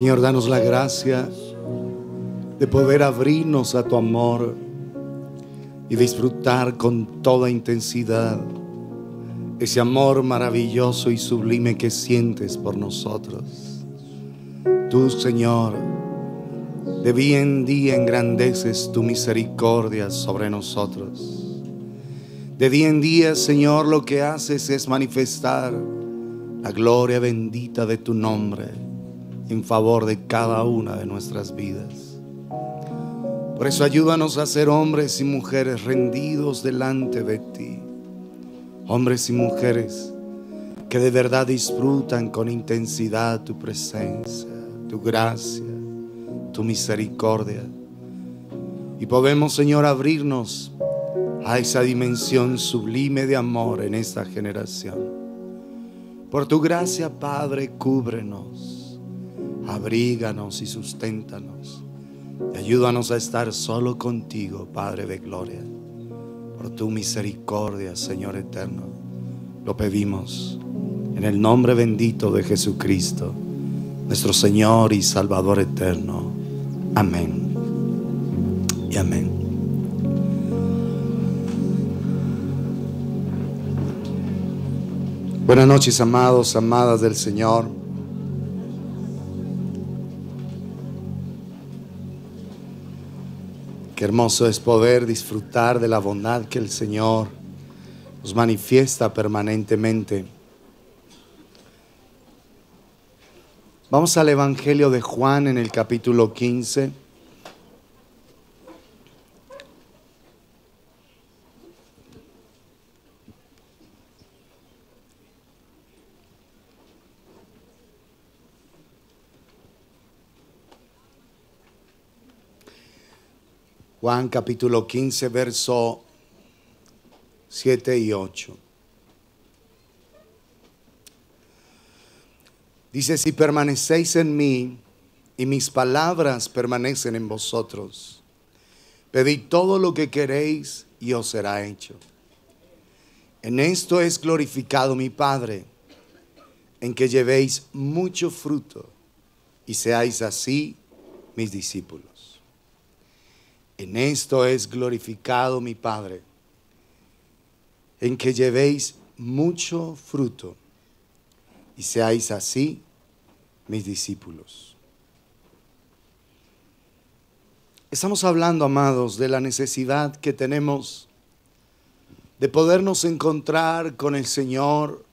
Señor, danos la gracia de poder abrirnos a tu amor y disfrutar con toda intensidad ese amor maravilloso y sublime que sientes por nosotros. Tú, Señor, de día en día engrandeces tu misericordia sobre nosotros. De día en día, Señor, lo que haces es manifestar la gloria bendita de tu nombre en favor de cada una de nuestras vidas. Por eso ayúdanos a ser hombres y mujeres rendidos delante de ti. Hombres y mujeres que de verdad disfrutan con intensidad tu presencia, tu gracia, tu misericordia. Y podemos, Señor, abrirnos a esa dimensión sublime de amor en esta generación. Por tu gracia, Padre, cúbrenos, abríganos y susténtanos. Y ayúdanos a estar solo contigo, Padre de gloria. Por tu misericordia, Señor eterno, lo pedimos en el nombre bendito de Jesucristo, nuestro Señor y Salvador eterno. Amén. Y amén. Buenas noches, amados, amadas del Señor. Qué hermoso es poder disfrutar de la bondad que el Señor nos manifiesta permanentemente. Vamos al Evangelio de Juan en el capítulo 15. Juan capítulo 15, verso 7 y 8. Dice, si permanecéis en mí y mis palabras permanecen en vosotros, pedid todo lo que queréis y os será hecho. En esto es glorificado mi Padre, en que llevéis mucho fruto y seáis así mis discípulos. En esto es glorificado mi Padre, en que llevéis mucho fruto y seáis así mis discípulos. Estamos hablando, amados, de la necesidad que tenemos de podernos encontrar con el Señor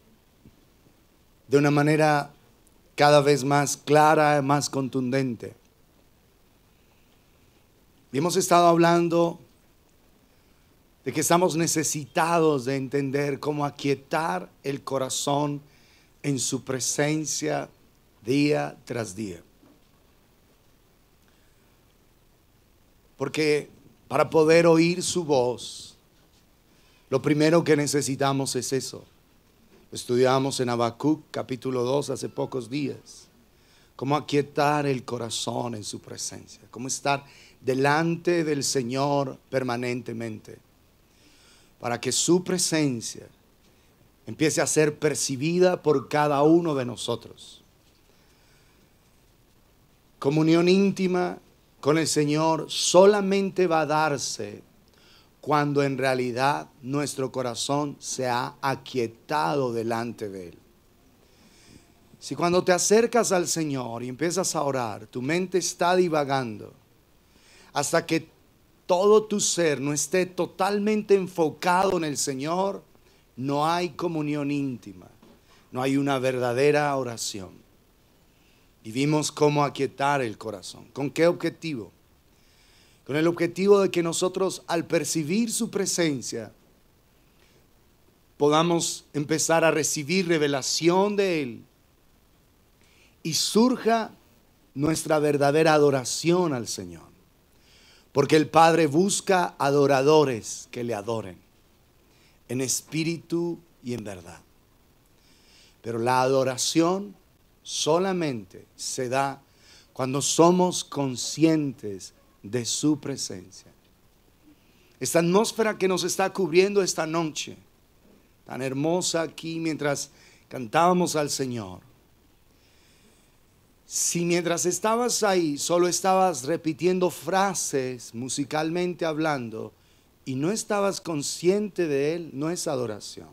de una manera cada vez más clara, más contundente. Y hemos estado hablando de que estamos necesitados de entender cómo aquietar el corazón en su presencia día tras día. Porque para poder oír su voz, lo primero que necesitamos es eso. Estudiamos en Habacuc capítulo 2 hace pocos días. Cómo aquietar el corazón en su presencia. Cómo estar delante del Señor permanentemente, para que su presencia empiece a ser percibida por cada uno de nosotros. Comunión íntima con el Señor solamente va a darse cuando en realidad nuestro corazón se ha aquietado delante de Él. Si cuando te acercas al Señor y empiezas a orar, tu mente está divagando, hasta que todo tu ser no esté totalmente enfocado en el Señor, no hay comunión íntima, no hay una verdadera oración. Y vimos cómo aquietar el corazón. ¿Con qué objetivo? Con el objetivo de que nosotros al percibir su presencia podamos empezar a recibir revelación de Él y surja nuestra verdadera adoración al Señor. Porque el Padre busca adoradores que le adoren en espíritu y en verdad. Pero la adoración solamente se da cuando somos conscientes de su presencia. Esta atmósfera que nos está cubriendo esta noche, tan hermosa aquí mientras cantábamos al Señor, Si mientras estabas ahí solo estabas repitiendo frases musicalmente hablando y no estabas consciente de Él, no es adoración.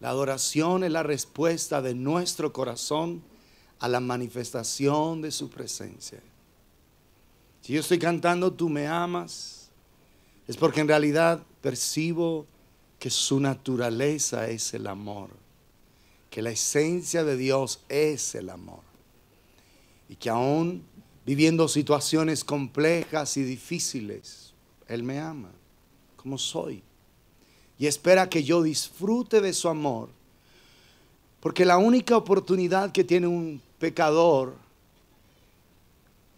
La adoración es la respuesta de nuestro corazón a la manifestación de su presencia. Si yo estoy cantando, tú me amas, es porque en realidad percibo que su naturaleza es el amor, que la esencia de Dios es el amor y que aún viviendo situaciones complejas y difíciles, Él me ama como soy y espera que yo disfrute de su amor, porque la única oportunidad que tiene un pecador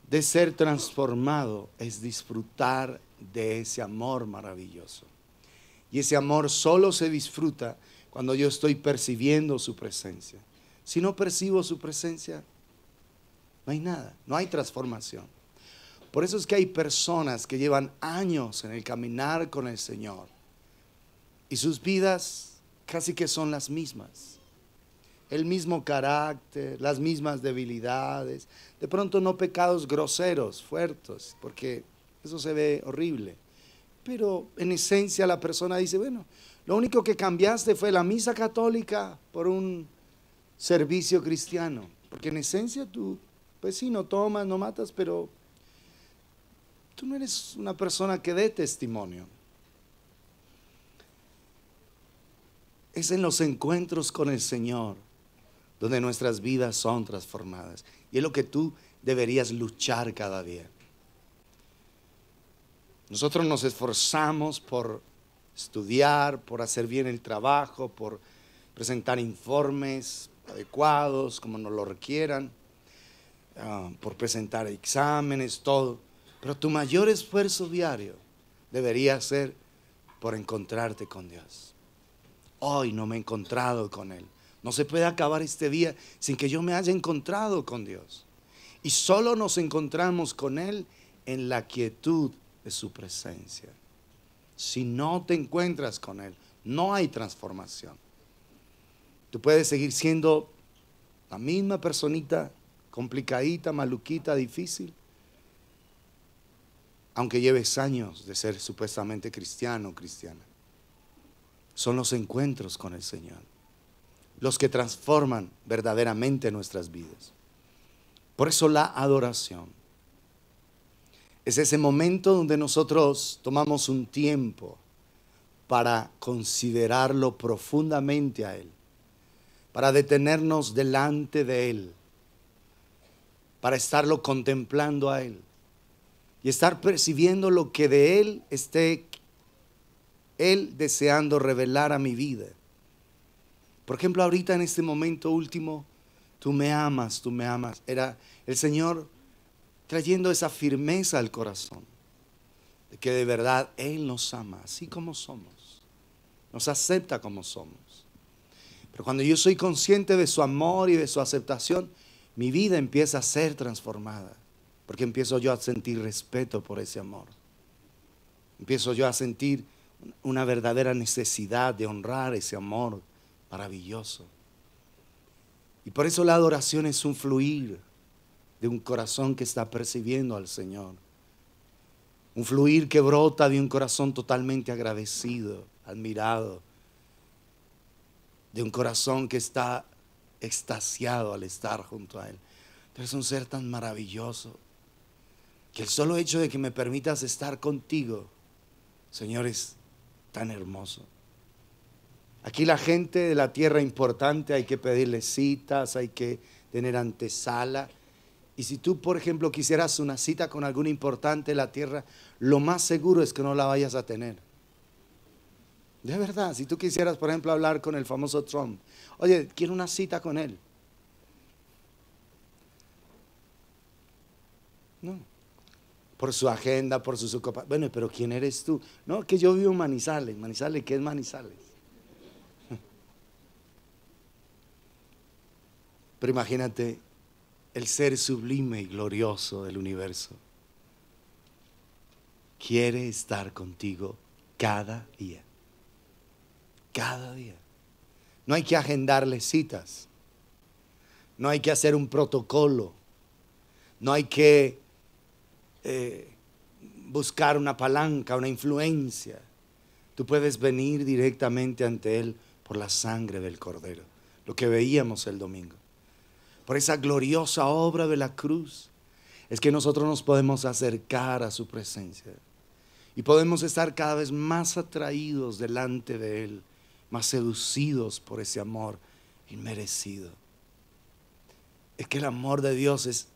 de ser transformado es disfrutar de ese amor maravilloso. Y ese amor solo se disfruta cuando yo estoy percibiendo su presencia. Si no percibo su presencia, no hay nada, no hay transformación. Por eso es que hay personas que llevan años en el caminar con el Señor y sus vidas casi que son las mismas. El mismo carácter, las mismas debilidades, de pronto no pecados groseros, fuertes, porque eso se ve horrible. Pero en esencia la persona dice, bueno, lo único que cambiaste fue la misa católica por un servicio cristiano. Porque en esencia tú pues sí, no tomas, no matas, pero tú no eres una persona que dé testimonio. Es en los encuentros con el Señor donde nuestras vidas son transformadas. Y es lo que tú deberías luchar cada día. Nosotros nos esforzamos por estudiar, por hacer bien el trabajo, por presentar informes adecuados como nos lo requieran. Ah, por presentar exámenes, todo. Pero tu mayor esfuerzo diario debería ser por encontrarte con Dios. Hoy no me he encontrado con Él. No se puede acabar este día sin que yo me haya encontrado con Dios. Y solo nos encontramos con Él en la quietud de su presencia. Si no te encuentras con Él, no hay transformación. Tú puedes seguir siendo la misma personita complicadita, maluquita, difícil. Aunque lleves años de ser supuestamente cristiano o cristiana. Son los encuentros con el Señor los que transforman verdaderamente nuestras vidas. Por eso la adoración es ese momento donde nosotros tomamos un tiempo para considerarlo profundamente a Él, para detenernos delante de Él para estarlo contemplando a Él y estar percibiendo lo que de Él esté Él deseando revelar a mi vida. Por ejemplo, ahorita en este momento último, tú me amas, tú me amas. Era el Señor trayendo esa firmeza al corazón, de que de verdad Él nos ama, así como somos, nos acepta como somos. Pero cuando yo soy consciente de su amor y de su aceptación, mi vida empieza a ser transformada, porque empiezo yo a sentir respeto por ese amor. Empiezo yo a sentir una verdadera necesidad de honrar ese amor maravilloso. Y por eso la adoración es un fluir de un corazón que está percibiendo al Señor. Un fluir que brota de un corazón totalmente agradecido, admirado. De un corazón que está extasiado al estar junto a Él. Pero es un ser tan maravilloso que el solo hecho de que me permitas estar contigo, Señor, es tan hermoso. Aquí la gente de la tierra importante hay que pedirle citas, hay que tener antesala. Y si tú, por ejemplo, quisieras una cita con algún importante de la tierra, lo más seguro es que no la vayas a tener. De verdad, si tú quisieras, por ejemplo, hablar con el famoso Trump, oye, quiero una cita con él. No. Por su agenda, por su copa. Bueno, pero ¿quién eres tú? No, que yo vivo en Manizales. Manizales, ¿qué es Manizales? Pero imagínate el ser sublime y glorioso del universo. Quiere estar contigo cada día cada día. No hay que agendarle citas. No hay que hacer un protocolo. No hay que eh, buscar una palanca, una influencia. Tú puedes venir directamente ante Él por la sangre del Cordero, lo que veíamos el domingo. Por esa gloriosa obra de la cruz, es que nosotros nos podemos acercar a su presencia y podemos estar cada vez más atraídos delante de Él, más seducidos por ese amor inmerecido. Es que el amor de Dios es,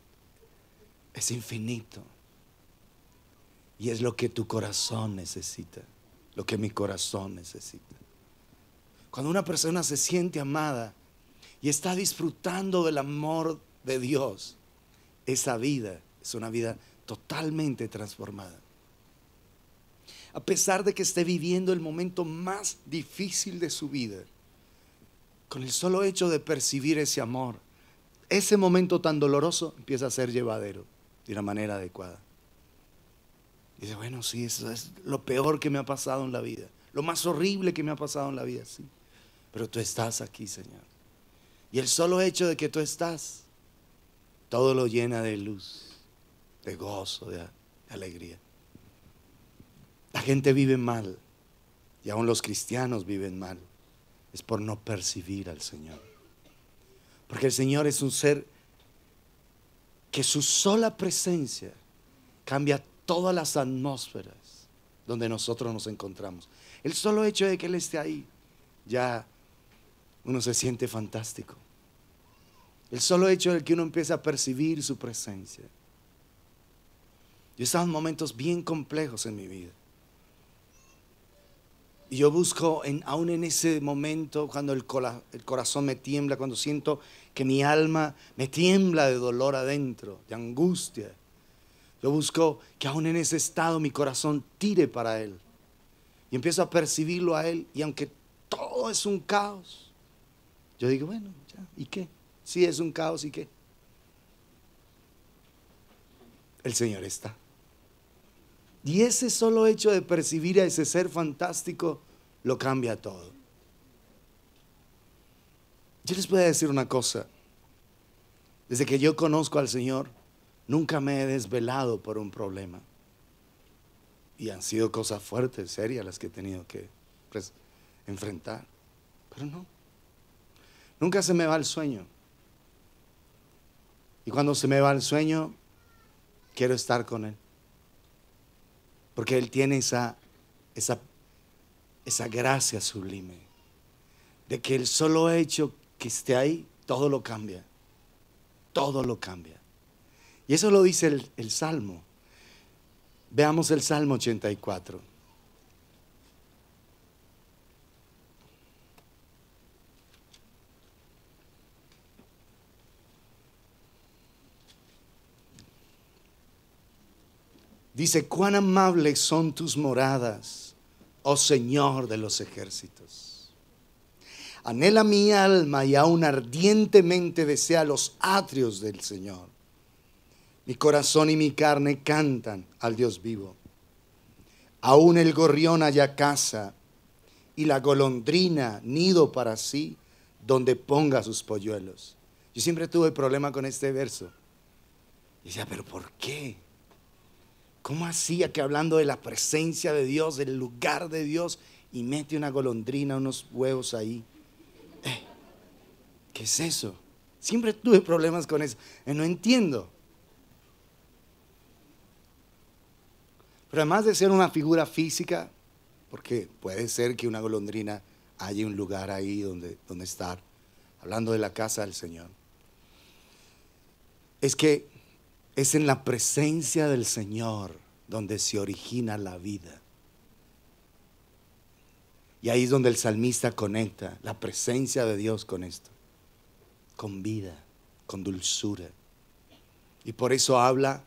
es infinito y es lo que tu corazón necesita, lo que mi corazón necesita. Cuando una persona se siente amada y está disfrutando del amor de Dios, esa vida es una vida totalmente transformada. A pesar de que esté viviendo el momento más difícil de su vida, con el solo hecho de percibir ese amor, ese momento tan doloroso empieza a ser llevadero de una manera adecuada. Dice, bueno, sí, eso es lo peor que me ha pasado en la vida, lo más horrible que me ha pasado en la vida, sí. Pero tú estás aquí, Señor. Y el solo hecho de que tú estás, todo lo llena de luz, de gozo, de, alegría. La gente vive mal, y aún los cristianos viven mal, es por no percibir al Señor. Porque el Señor es un ser que su sola presencia cambia todas las atmósferas donde nosotros nos encontramos. El solo hecho de que Él esté ahí, ya uno se siente fantástico. El solo hecho de que uno empiece a percibir su presencia. Yo estaba en momentos bien complejos en mi vida. Y yo busco, en, aún en ese momento, cuando el, el corazón me tiembla, cuando siento que mi alma me tiembla de dolor adentro, de angustia, yo busco que aún en ese estado mi corazón tire para Él. Y empiezo a percibirlo a Él. Y aunque todo es un caos, yo digo, bueno, ya, ¿y qué? Si es un caos, ¿y qué? El Señor está. Y ese solo hecho de percibir a ese ser fantástico lo cambia todo. Yo les voy a decir una cosa. Desde que yo conozco al Señor, nunca me he desvelado por un problema. Y han sido cosas fuertes, serias las que he tenido que pues, enfrentar. Pero no. Nunca se me va el sueño. Y cuando se me va el sueño, quiero estar con Él. Porque Él tiene esa, esa, esa gracia sublime. De que el solo hecho que esté ahí, todo lo cambia. Todo lo cambia. Y eso lo dice el, el Salmo. Veamos el Salmo 84. Dice, cuán amables son tus moradas, oh Señor de los ejércitos. Anhela mi alma y aún ardientemente desea los atrios del Señor. Mi corazón y mi carne cantan al Dios vivo. Aún el gorrión haya casa y la golondrina nido para sí donde ponga sus polluelos. Yo siempre tuve problema con este verso. Y decía, pero ¿por qué? ¿Cómo hacía que hablando de la presencia de Dios, del lugar de Dios, y mete una golondrina, unos huevos ahí? Eh, ¿Qué es eso? Siempre tuve problemas con eso. Eh, no entiendo. Pero además de ser una figura física, porque puede ser que una golondrina haya un lugar ahí donde, donde estar, hablando de la casa del Señor, es que es en la presencia del Señor donde se origina la vida. Y ahí es donde el salmista conecta la presencia de Dios con esto, con vida, con dulzura. Y por eso habla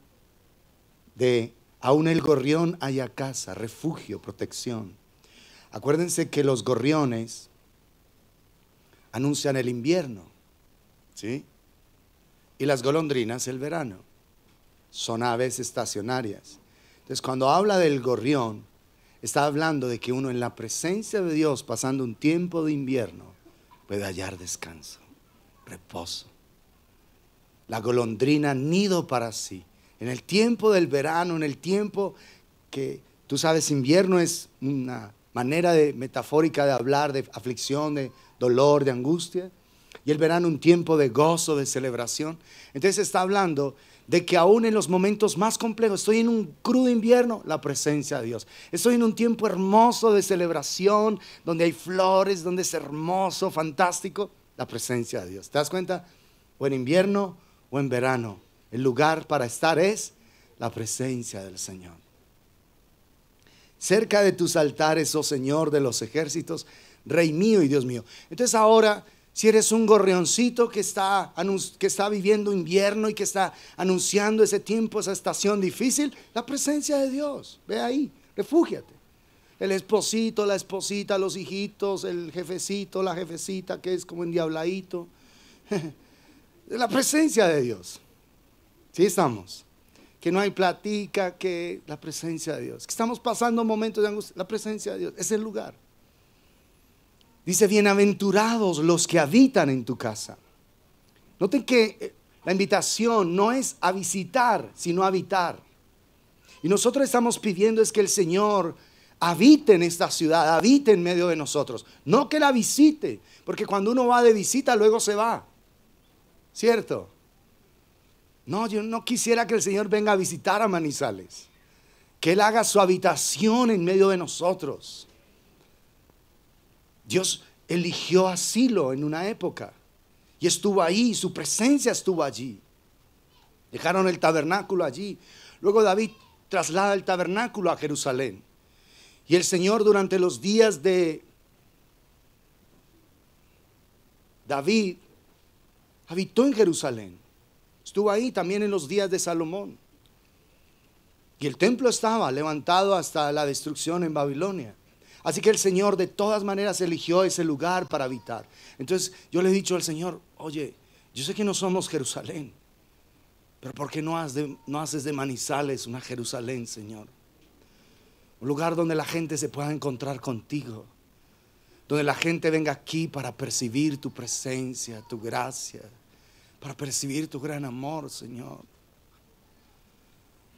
de, aún el gorrión haya casa, refugio, protección. Acuérdense que los gorriones anuncian el invierno, ¿sí? Y las golondrinas el verano son aves estacionarias. Entonces, cuando habla del gorrión, está hablando de que uno en la presencia de Dios, pasando un tiempo de invierno, puede hallar descanso, reposo. la golondrina nido para sí. En el tiempo del verano, en el tiempo que, tú sabes, invierno es una manera metafórica de hablar de aflicción, de dolor, de angustia. Y el verano un tiempo de gozo, de celebración. Entonces está hablando de que aún en los momentos más complejos, estoy en un crudo invierno, la presencia de Dios. Estoy en un tiempo hermoso de celebración, donde hay flores, donde es hermoso, fantástico, la presencia de Dios. ¿Te das cuenta? O en invierno o en verano, el lugar para estar es la presencia del Señor. Cerca de tus altares, oh Señor de los ejércitos, Rey mío y Dios mío. Entonces ahora si eres un gorrioncito que está, que está viviendo invierno y que está anunciando ese tiempo, esa estación difícil, la presencia de Dios, ve ahí, refúgiate. El esposito, la esposita, los hijitos, el jefecito, la jefecita que es como endiabladito. la presencia de Dios. Sí estamos. Que no hay platica, que la presencia de Dios. Que estamos pasando momentos de angustia, la presencia de Dios. Es el lugar. Dice, bienaventurados los que habitan en tu casa. Noten que eh, la invitación no es a visitar, sino a habitar. Y nosotros estamos pidiendo es que el Señor habite en esta ciudad, habite en medio de nosotros. No que la visite, porque cuando uno va de visita luego se va. ¿Cierto? No, yo no quisiera que el Señor venga a visitar a Manizales. Que Él haga su habitación en medio de nosotros. Dios eligió asilo en una época y estuvo ahí, su presencia estuvo allí. Dejaron el tabernáculo allí. Luego David traslada el tabernáculo a Jerusalén. Y el Señor durante los días de David habitó en Jerusalén. Estuvo ahí también en los días de Salomón. Y el templo estaba levantado hasta la destrucción en Babilonia. Así que el Señor de todas maneras eligió ese lugar para habitar. Entonces yo le he dicho al Señor, oye, yo sé que no somos Jerusalén, pero ¿por qué no, no haces de Manizales una Jerusalén, Señor? Un lugar donde la gente se pueda encontrar contigo, donde la gente venga aquí para percibir tu presencia, tu gracia, para percibir tu gran amor, Señor.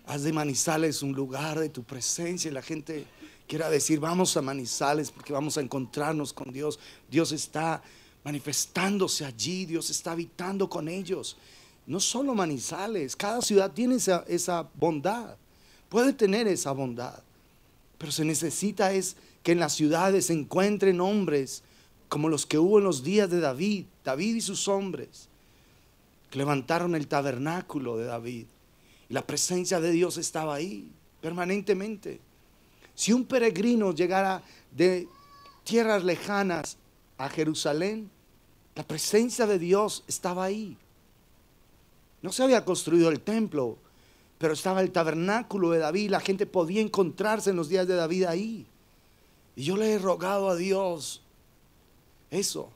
Haz de Manizales un lugar de tu presencia y la gente quiera decir, vamos a Manizales porque vamos a encontrarnos con Dios. Dios está manifestándose allí, Dios está habitando con ellos. No solo Manizales, cada ciudad tiene esa, esa bondad, puede tener esa bondad, pero se necesita es que en las ciudades se encuentren hombres como los que hubo en los días de David, David y sus hombres, que levantaron el tabernáculo de David. Y la presencia de Dios estaba ahí permanentemente. Si un peregrino llegara de tierras lejanas a Jerusalén, la presencia de Dios estaba ahí. No se había construido el templo, pero estaba el tabernáculo de David. La gente podía encontrarse en los días de David ahí. Y yo le he rogado a Dios eso.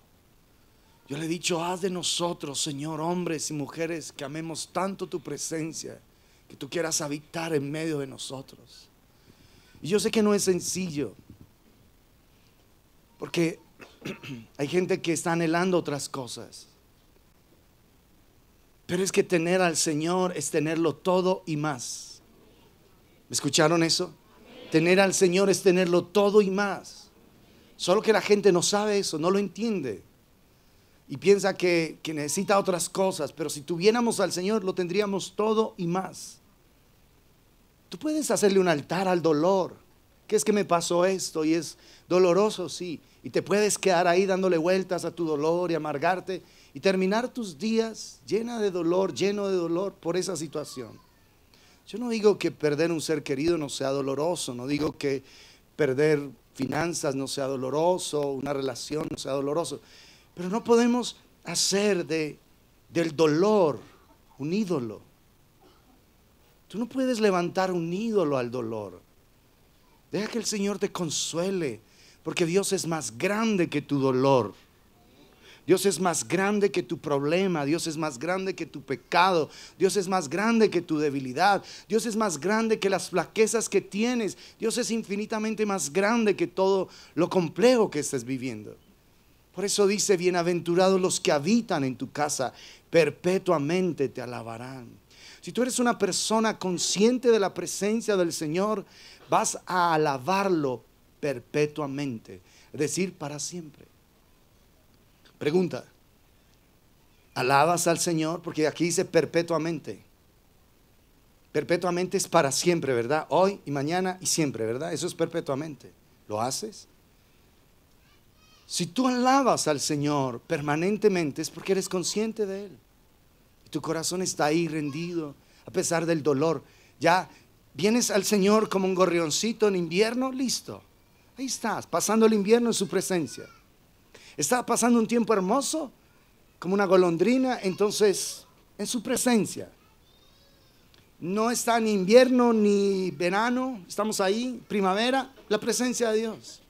Yo le he dicho, haz de nosotros, Señor, hombres y mujeres que amemos tanto tu presencia, que tú quieras habitar en medio de nosotros. Y yo sé que no es sencillo, porque hay gente que está anhelando otras cosas. Pero es que tener al Señor es tenerlo todo y más. ¿Me escucharon eso? Tener al Señor es tenerlo todo y más. Solo que la gente no sabe eso, no lo entiende. Y piensa que, que necesita otras cosas. Pero si tuviéramos al Señor, lo tendríamos todo y más. Tú puedes hacerle un altar al dolor. ¿Qué es que me pasó esto? Y es doloroso, sí. Y te puedes quedar ahí dándole vueltas a tu dolor y amargarte y terminar tus días llena de dolor, lleno de dolor por esa situación. Yo no digo que perder un ser querido no sea doloroso, no digo que perder finanzas no sea doloroso, una relación no sea doloroso, pero no podemos hacer de, del dolor un ídolo. Tú no puedes levantar un ídolo al dolor. Deja que el Señor te consuele, porque Dios es más grande que tu dolor. Dios es más grande que tu problema, Dios es más grande que tu pecado, Dios es más grande que tu debilidad, Dios es más grande que las flaquezas que tienes, Dios es infinitamente más grande que todo lo complejo que estés viviendo. Por eso dice, bienaventurados los que habitan en tu casa, perpetuamente te alabarán. Si tú eres una persona consciente de la presencia del Señor, vas a alabarlo perpetuamente, es decir, para siempre. Pregunta, ¿alabas al Señor? Porque aquí dice perpetuamente. Perpetuamente es para siempre, ¿verdad? Hoy y mañana y siempre, ¿verdad? Eso es perpetuamente. ¿Lo haces? Si tú alabas al Señor permanentemente es porque eres consciente de Él. Tu corazón está ahí rendido a pesar del dolor. Ya vienes al Señor como un gorrioncito en invierno, listo. Ahí estás, pasando el invierno en su presencia. Está pasando un tiempo hermoso, como una golondrina, entonces en su presencia. No está ni invierno ni verano, estamos ahí, primavera, la presencia de Dios.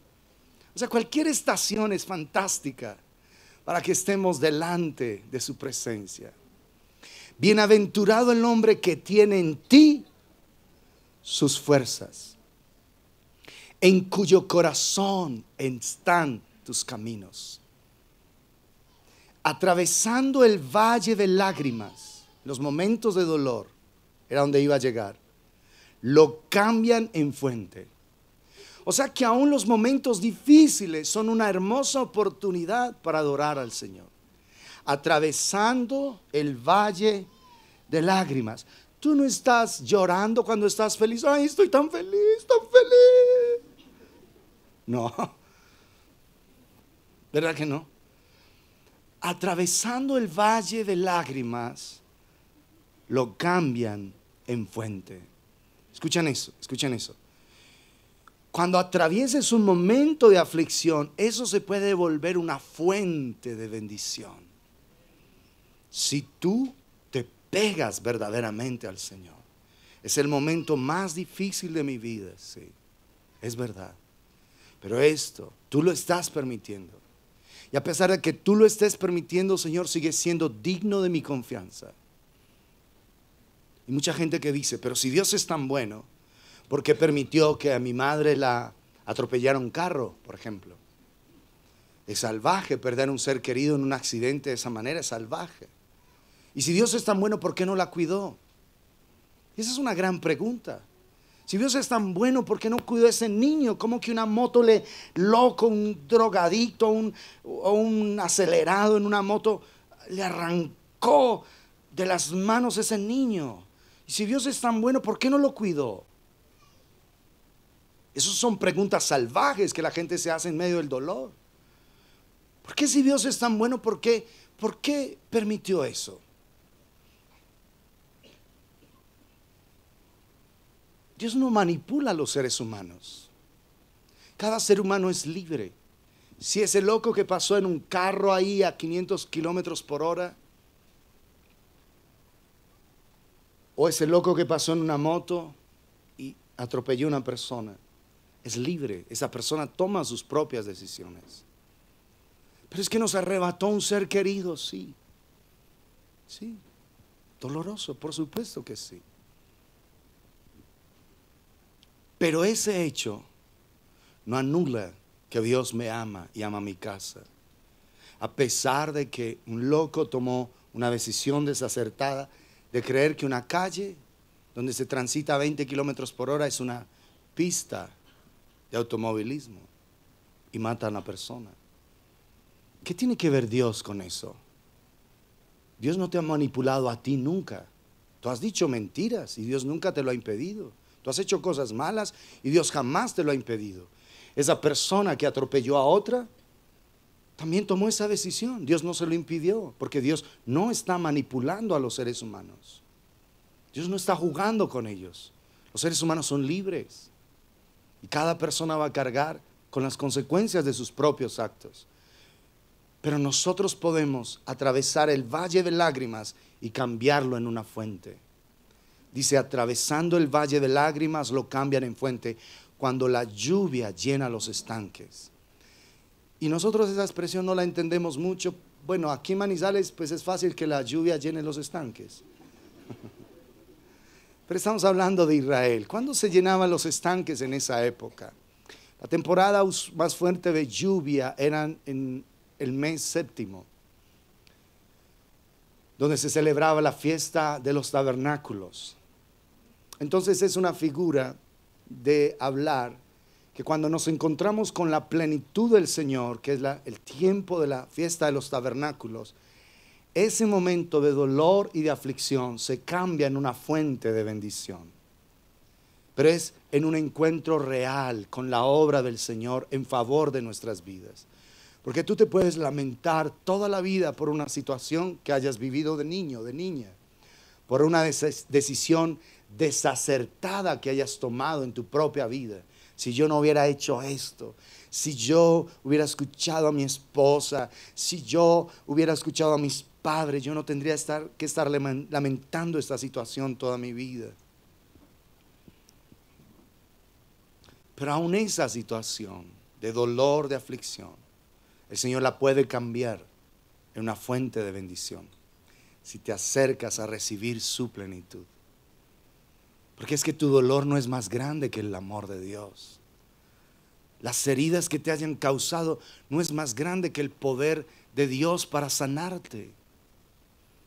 O sea, cualquier estación es fantástica para que estemos delante de su presencia. Bienaventurado el hombre que tiene en ti sus fuerzas, en cuyo corazón están tus caminos. Atravesando el valle de lágrimas, los momentos de dolor, era donde iba a llegar, lo cambian en fuente o sea que aún los momentos difíciles son una hermosa oportunidad para adorar al Señor. Atravesando el valle de lágrimas. Tú no estás llorando cuando estás feliz. Ay, estoy tan feliz, tan feliz. No. ¿Verdad que no? Atravesando el valle de lágrimas, lo cambian en fuente. Escuchan eso, escuchen eso. Cuando atravieses un momento de aflicción, eso se puede volver una fuente de bendición. Si tú te pegas verdaderamente al Señor. Es el momento más difícil de mi vida, sí, es verdad. Pero esto, tú lo estás permitiendo. Y a pesar de que tú lo estés permitiendo, Señor, sigue siendo digno de mi confianza. Y mucha gente que dice, pero si Dios es tan bueno, porque permitió que a mi madre la atropellara un carro, por ejemplo. Es salvaje perder a un ser querido en un accidente de esa manera, es salvaje. Y si Dios es tan bueno, ¿por qué no la cuidó? esa es una gran pregunta. Si Dios es tan bueno, ¿por qué no cuidó a ese niño? ¿Cómo que una moto le loco, un drogadicto un, o un acelerado en una moto le arrancó de las manos a ese niño? Y si Dios es tan bueno, ¿por qué no lo cuidó? Esas son preguntas salvajes que la gente se hace en medio del dolor. ¿Por qué si Dios es tan bueno, por qué, por qué permitió eso? Dios no manipula a los seres humanos. Cada ser humano es libre. Si ese loco que pasó en un carro ahí a 500 kilómetros por hora, o ese loco que pasó en una moto y atropelló a una persona, es libre, esa persona toma sus propias decisiones. Pero es que nos arrebató un ser querido, sí. Sí. Doloroso, por supuesto que sí. Pero ese hecho no anula que Dios me ama y ama mi casa. A pesar de que un loco tomó una decisión desacertada de creer que una calle donde se transita a 20 kilómetros por hora es una pista de automovilismo y mata a una persona. ¿Qué tiene que ver Dios con eso? Dios no te ha manipulado a ti nunca. Tú has dicho mentiras y Dios nunca te lo ha impedido. Tú has hecho cosas malas y Dios jamás te lo ha impedido. Esa persona que atropelló a otra también tomó esa decisión. Dios no se lo impidió porque Dios no está manipulando a los seres humanos. Dios no está jugando con ellos. Los seres humanos son libres. Y cada persona va a cargar con las consecuencias de sus propios actos. Pero nosotros podemos atravesar el valle de lágrimas y cambiarlo en una fuente. Dice, atravesando el valle de lágrimas lo cambian en fuente cuando la lluvia llena los estanques. Y nosotros esa expresión no la entendemos mucho. Bueno, aquí en Manizales pues es fácil que la lluvia llene los estanques. Pero estamos hablando de Israel. ¿Cuándo se llenaban los estanques en esa época? La temporada más fuerte de lluvia eran en el mes séptimo, donde se celebraba la fiesta de los tabernáculos. Entonces es una figura de hablar que cuando nos encontramos con la plenitud del Señor, que es el tiempo de la fiesta de los tabernáculos, ese momento de dolor y de aflicción se cambia en una fuente de bendición. Pero es en un encuentro real con la obra del Señor en favor de nuestras vidas. Porque tú te puedes lamentar toda la vida por una situación que hayas vivido de niño, de niña, por una decisión desacertada que hayas tomado en tu propia vida si yo no hubiera hecho esto, si yo hubiera escuchado a mi esposa, si yo hubiera escuchado a mis padres, yo no tendría que estar lamentando esta situación toda mi vida. Pero aún esa situación de dolor, de aflicción, el Señor la puede cambiar en una fuente de bendición si te acercas a recibir su plenitud. Porque es que tu dolor no es más grande que el amor de Dios. Las heridas que te hayan causado no es más grande que el poder de Dios para sanarte.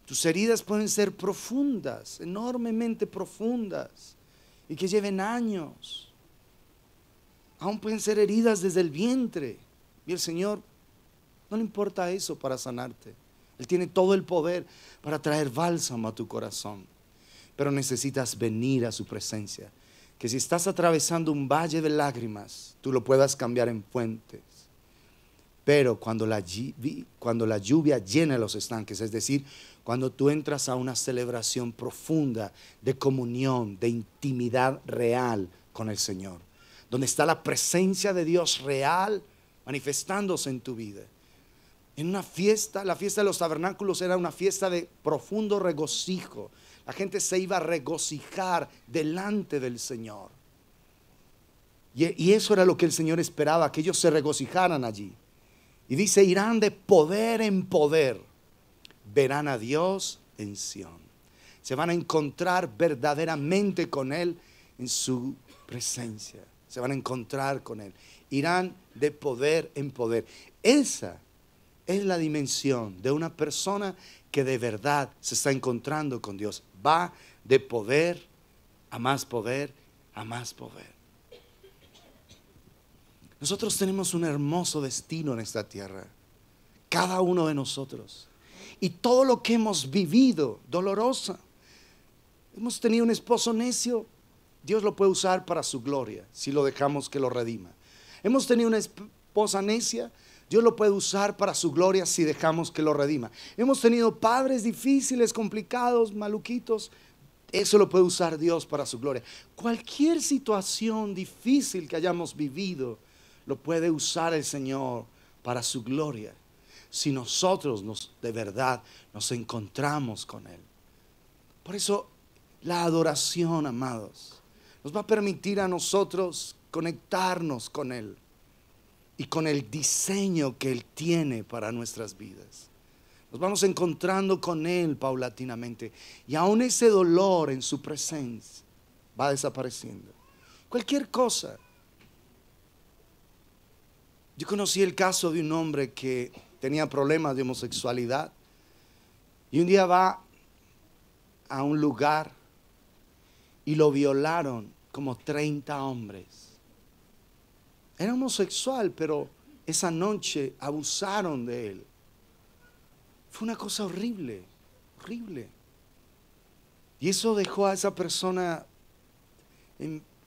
Tus heridas pueden ser profundas, enormemente profundas, y que lleven años. Aún pueden ser heridas desde el vientre. Y el Señor no le importa eso para sanarte. Él tiene todo el poder para traer bálsamo a tu corazón pero necesitas venir a su presencia. Que si estás atravesando un valle de lágrimas, tú lo puedas cambiar en fuentes. Pero cuando la, cuando la lluvia llena los estanques, es decir, cuando tú entras a una celebración profunda de comunión, de intimidad real con el Señor, donde está la presencia de Dios real manifestándose en tu vida. En una fiesta, la fiesta de los tabernáculos era una fiesta de profundo regocijo, la gente se iba a regocijar delante del Señor. Y, eso era lo que el Señor esperaba, que ellos se regocijaran allí. Y dice, irán de poder en poder, verán a Dios en Sión. Se van a encontrar verdaderamente con Él en su presencia. Se van a encontrar con Él. Irán de poder en poder. Esa es la dimensión de una persona que de verdad se está encontrando con Dios va de poder a más poder, a más poder. Nosotros tenemos un hermoso destino en esta tierra, cada uno de nosotros. Y todo lo que hemos vivido, dolorosa, hemos tenido un esposo necio, Dios lo puede usar para su gloria, si lo dejamos que lo redima. Hemos tenido una esposa necia, Dios lo puede usar para su gloria si dejamos que lo redima. Hemos tenido padres difíciles, complicados, maluquitos. Eso lo puede usar Dios para su gloria. Cualquier situación difícil que hayamos vivido, lo puede usar el Señor para su gloria. Si nosotros nos, de verdad nos encontramos con Él. Por eso la adoración, amados, nos va a permitir a nosotros conectarnos con Él y con el diseño que Él tiene para nuestras vidas. Nos vamos encontrando con Él paulatinamente y aún ese dolor en su presencia va desapareciendo. Cualquier cosa. Yo conocí el caso de un hombre que tenía problemas de homosexualidad y un día va a un lugar y lo violaron como 30 hombres. Era homosexual, pero esa noche abusaron de él. Fue una cosa horrible, horrible. Y eso dejó a esa persona,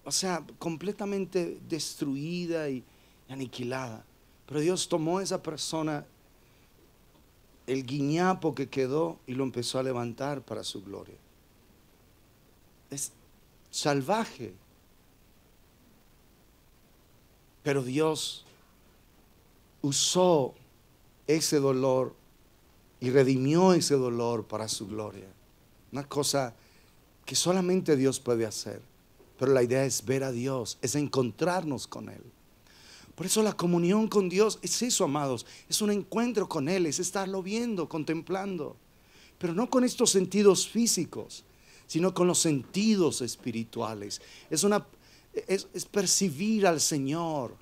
o sea, completamente destruida y aniquilada. Pero Dios tomó a esa persona, el guiñapo que quedó, y lo empezó a levantar para su gloria. Es salvaje, pero Dios usó ese dolor y redimió ese dolor para su gloria. Una cosa que solamente Dios puede hacer. Pero la idea es ver a Dios, es encontrarnos con Él. Por eso la comunión con Dios es eso, amados. Es un encuentro con Él, es estarlo viendo, contemplando. Pero no con estos sentidos físicos, sino con los sentidos espirituales. Es una es, percibir al Señor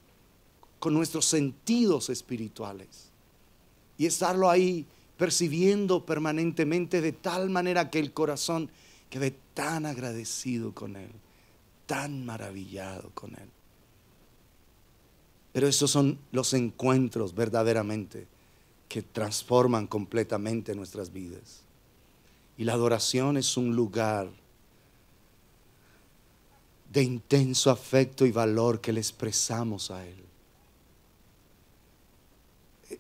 con nuestros sentidos espirituales. y estarlo ahí percibiendo permanentemente de tal manera que el corazón quede tan agradecido con Él, tan maravillado con Él. Pero esos son los encuentros verdaderamente que transforman completamente nuestras vidas. Y la adoración es un lugar de intenso afecto y valor que le expresamos a Él.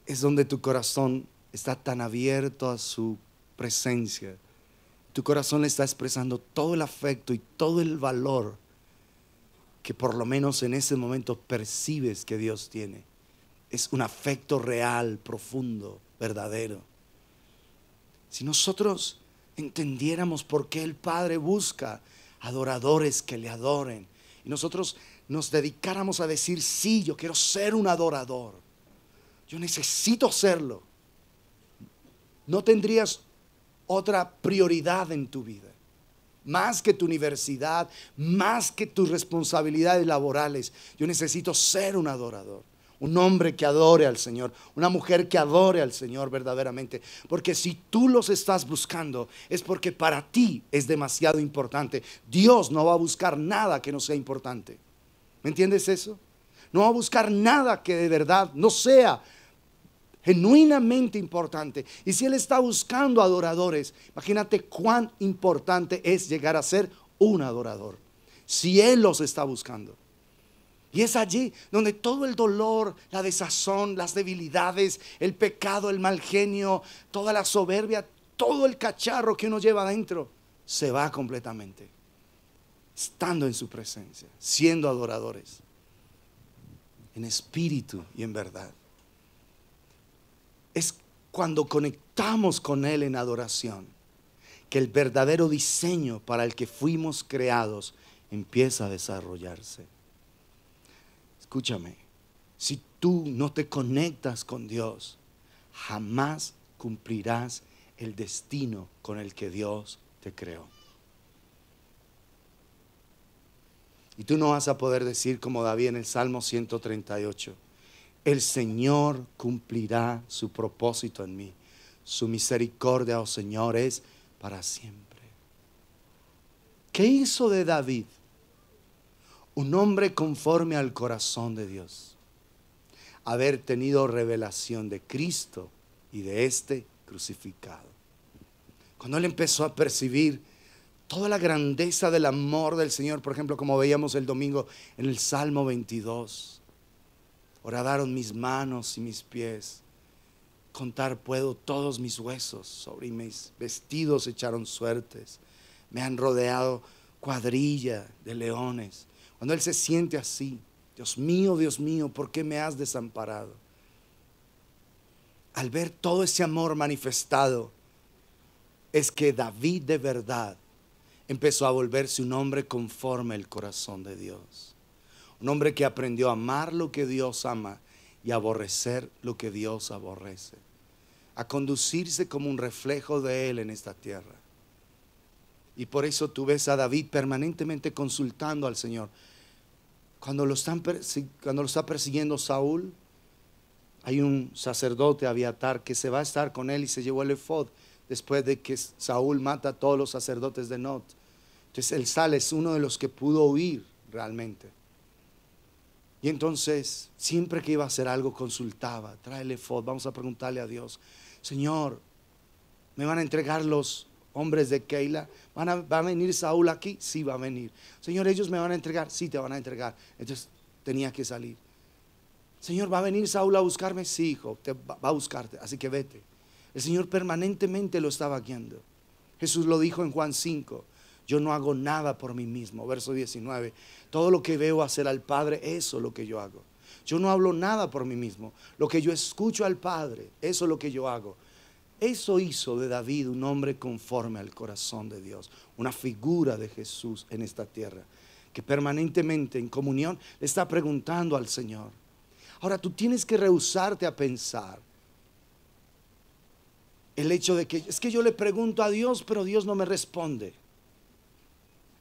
Es donde tu corazón está tan abierto a su presencia. Tu corazón le está expresando todo el afecto y todo el valor que por lo menos en ese momento percibes que Dios tiene. Es un afecto real, profundo, verdadero. Si nosotros entendiéramos por qué el Padre busca adoradores que le adoren. Y nosotros nos dedicáramos a decir, sí, yo quiero ser un adorador, yo necesito serlo, no tendrías otra prioridad en tu vida. Más que tu universidad, más que tus responsabilidades laborales. Yo necesito ser un adorador, un hombre que adore al Señor, una mujer que adore al Señor verdaderamente. Porque si tú los estás buscando, es porque para ti es demasiado importante. Dios no va a buscar nada que no sea importante. ¿Me entiendes eso? No va a buscar nada que de verdad no sea genuinamente importante. Y si Él está buscando adoradores, imagínate cuán importante es llegar a ser un adorador. Si Él los está buscando. Y es allí donde todo el dolor, la desazón, las debilidades, el pecado, el mal genio, toda la soberbia, todo el cacharro que uno lleva adentro, se va completamente. Estando en su presencia, siendo adoradores, en espíritu y en verdad es cuando conectamos con Él en adoración que el verdadero diseño para el que fuimos creados empieza a desarrollarse. Escúchame, si tú no te conectas con Dios, jamás cumplirás el destino con el que Dios te creó. Y tú no vas a poder decir como David en el Salmo 138 el Señor cumplirá su propósito en mí. Su misericordia, oh Señor, es para siempre. ¿Qué hizo de David? Un hombre conforme al corazón de Dios. Haber tenido revelación de Cristo y de este crucificado. Cuando él empezó a percibir toda la grandeza del amor del Señor, por ejemplo, como veíamos el domingo en el Salmo 22 Horadaron mis manos y mis pies. Contar puedo todos mis huesos. Sobre mis vestidos echaron suertes. Me han rodeado cuadrilla de leones. Cuando Él se siente así, Dios mío, Dios mío, ¿por qué me has desamparado? Al ver todo ese amor manifestado, es que David de verdad empezó a volverse un hombre conforme al corazón de Dios. Un hombre que aprendió a amar lo que Dios ama y aborrecer lo que Dios aborrece. A conducirse como un reflejo de Él en esta tierra. Y por eso tú ves a David permanentemente consultando al Señor. Cuando lo, están, cuando lo está persiguiendo Saúl, hay un sacerdote, Abiatar, que se va a estar con él y se llevó el efod después de que Saúl mata a todos los sacerdotes de Not. Entonces él sale, es uno de los que pudo huir realmente. Y entonces, siempre que iba a hacer algo, consultaba, tráele foto, vamos a preguntarle a Dios, Señor, ¿me van a entregar los hombres de Keila? ¿Van a, ¿Va a venir Saúl aquí? Sí, va a venir. Señor, ellos me van a entregar, sí, te van a entregar. Entonces tenía que salir. Señor, ¿va a venir Saúl a buscarme? Sí, hijo, te, va a buscarte, así que vete. El Señor permanentemente lo estaba guiando. Jesús lo dijo en Juan 5. Yo no hago nada por mí mismo. Verso 19. Todo lo que veo hacer al Padre, eso es lo que yo hago. Yo no hablo nada por mí mismo. Lo que yo escucho al Padre, eso es lo que yo hago. Eso hizo de David un hombre conforme al corazón de Dios, una figura de Jesús en esta tierra, que permanentemente en comunión le está preguntando al Señor. Ahora tú tienes que rehusarte a pensar el hecho de que es que yo le pregunto a Dios, pero Dios no me responde.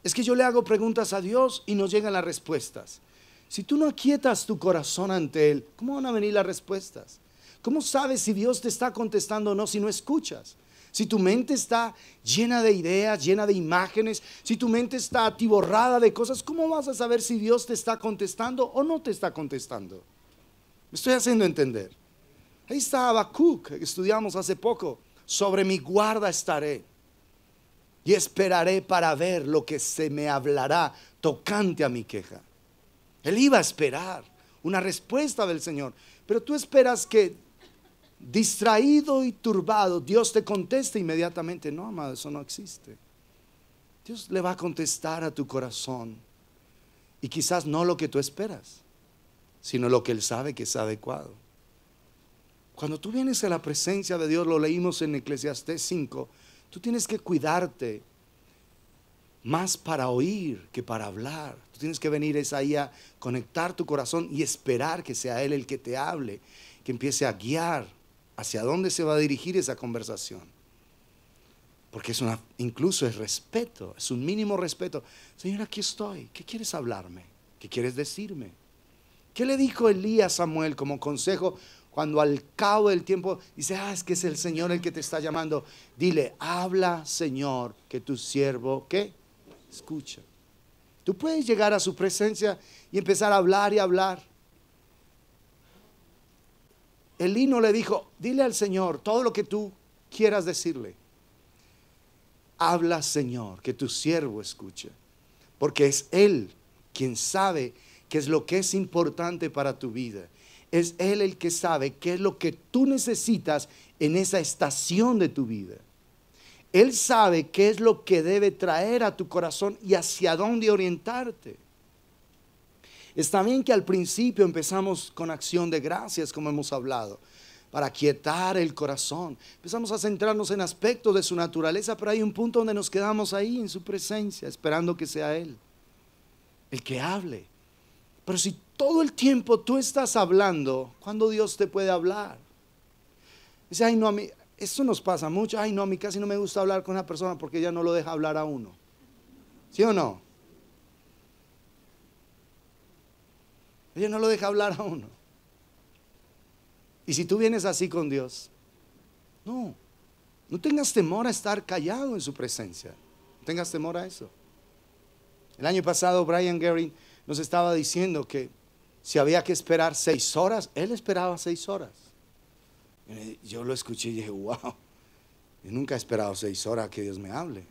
Es que yo le hago preguntas a Dios y no llegan las respuestas. Si tú no aquietas tu corazón ante Él, ¿cómo van a venir las respuestas? ¿Cómo sabes si Dios te está contestando o no si no escuchas? Si tu mente está llena de ideas, llena de imágenes, si tu mente está atiborrada de cosas, ¿cómo vas a saber si Dios te está contestando o no te está contestando? Me estoy haciendo entender. Ahí está Habacuc, que estudiamos hace poco. Sobre mi guarda estaré y esperaré para ver lo que se me hablará tocante a mi queja. Él iba a esperar una respuesta del Señor, pero tú esperas que distraído y turbado, Dios te conteste inmediatamente. No, amado, eso no existe. Dios le va a contestar a tu corazón. Y quizás no lo que tú esperas, sino lo que Él sabe que es adecuado. Cuando tú vienes a la presencia de Dios, lo leímos en Eclesiastés 5, tú tienes que cuidarte más para oír que para hablar. Tú tienes que venir ahí a conectar tu corazón y esperar que sea Él el que te hable, que empiece a guiar hacia dónde se va a dirigir esa conversación. Porque es una, incluso es respeto, es un mínimo respeto. Señor, aquí estoy. ¿Qué quieres hablarme? ¿Qué quieres decirme? ¿Qué le dijo Elías a Samuel como consejo cuando al cabo del tiempo dice, ah, es que es el Señor el que te está llamando? Dile, habla Señor, que tu siervo, ¿qué? Escucha. Tú puedes llegar a su presencia y empezar a hablar y hablar. El lino le dijo, dile al Señor todo lo que tú quieras decirle. Habla, Señor, que tu siervo escuche, porque es Él quien sabe qué es lo que es importante para tu vida. Es Él el que sabe qué es lo que tú necesitas en esa estación de tu vida. Él sabe qué es lo que debe traer a tu corazón y hacia dónde orientarte. Está bien que al principio empezamos con acción de gracias, como hemos hablado, para quietar el corazón. Empezamos a centrarnos en aspectos de su naturaleza, pero hay un punto donde nos quedamos ahí en su presencia, esperando que sea Él el que hable. Pero si todo el tiempo tú estás hablando, ¿cuándo Dios te puede hablar? Dice, ay, no, a mí, eso nos pasa mucho. Ay, no, a mí casi no me gusta hablar con una persona porque ella no lo deja hablar a uno. ¿Sí o no? Ella no lo deja hablar a uno. Y si tú vienes así con Dios, no, no tengas temor a estar callado en su presencia. No tengas temor a eso. El año pasado Brian Gary nos estaba diciendo que si había que esperar seis horas, él esperaba seis horas. Yo lo escuché y dije, wow, yo nunca he esperado seis horas que Dios me hable.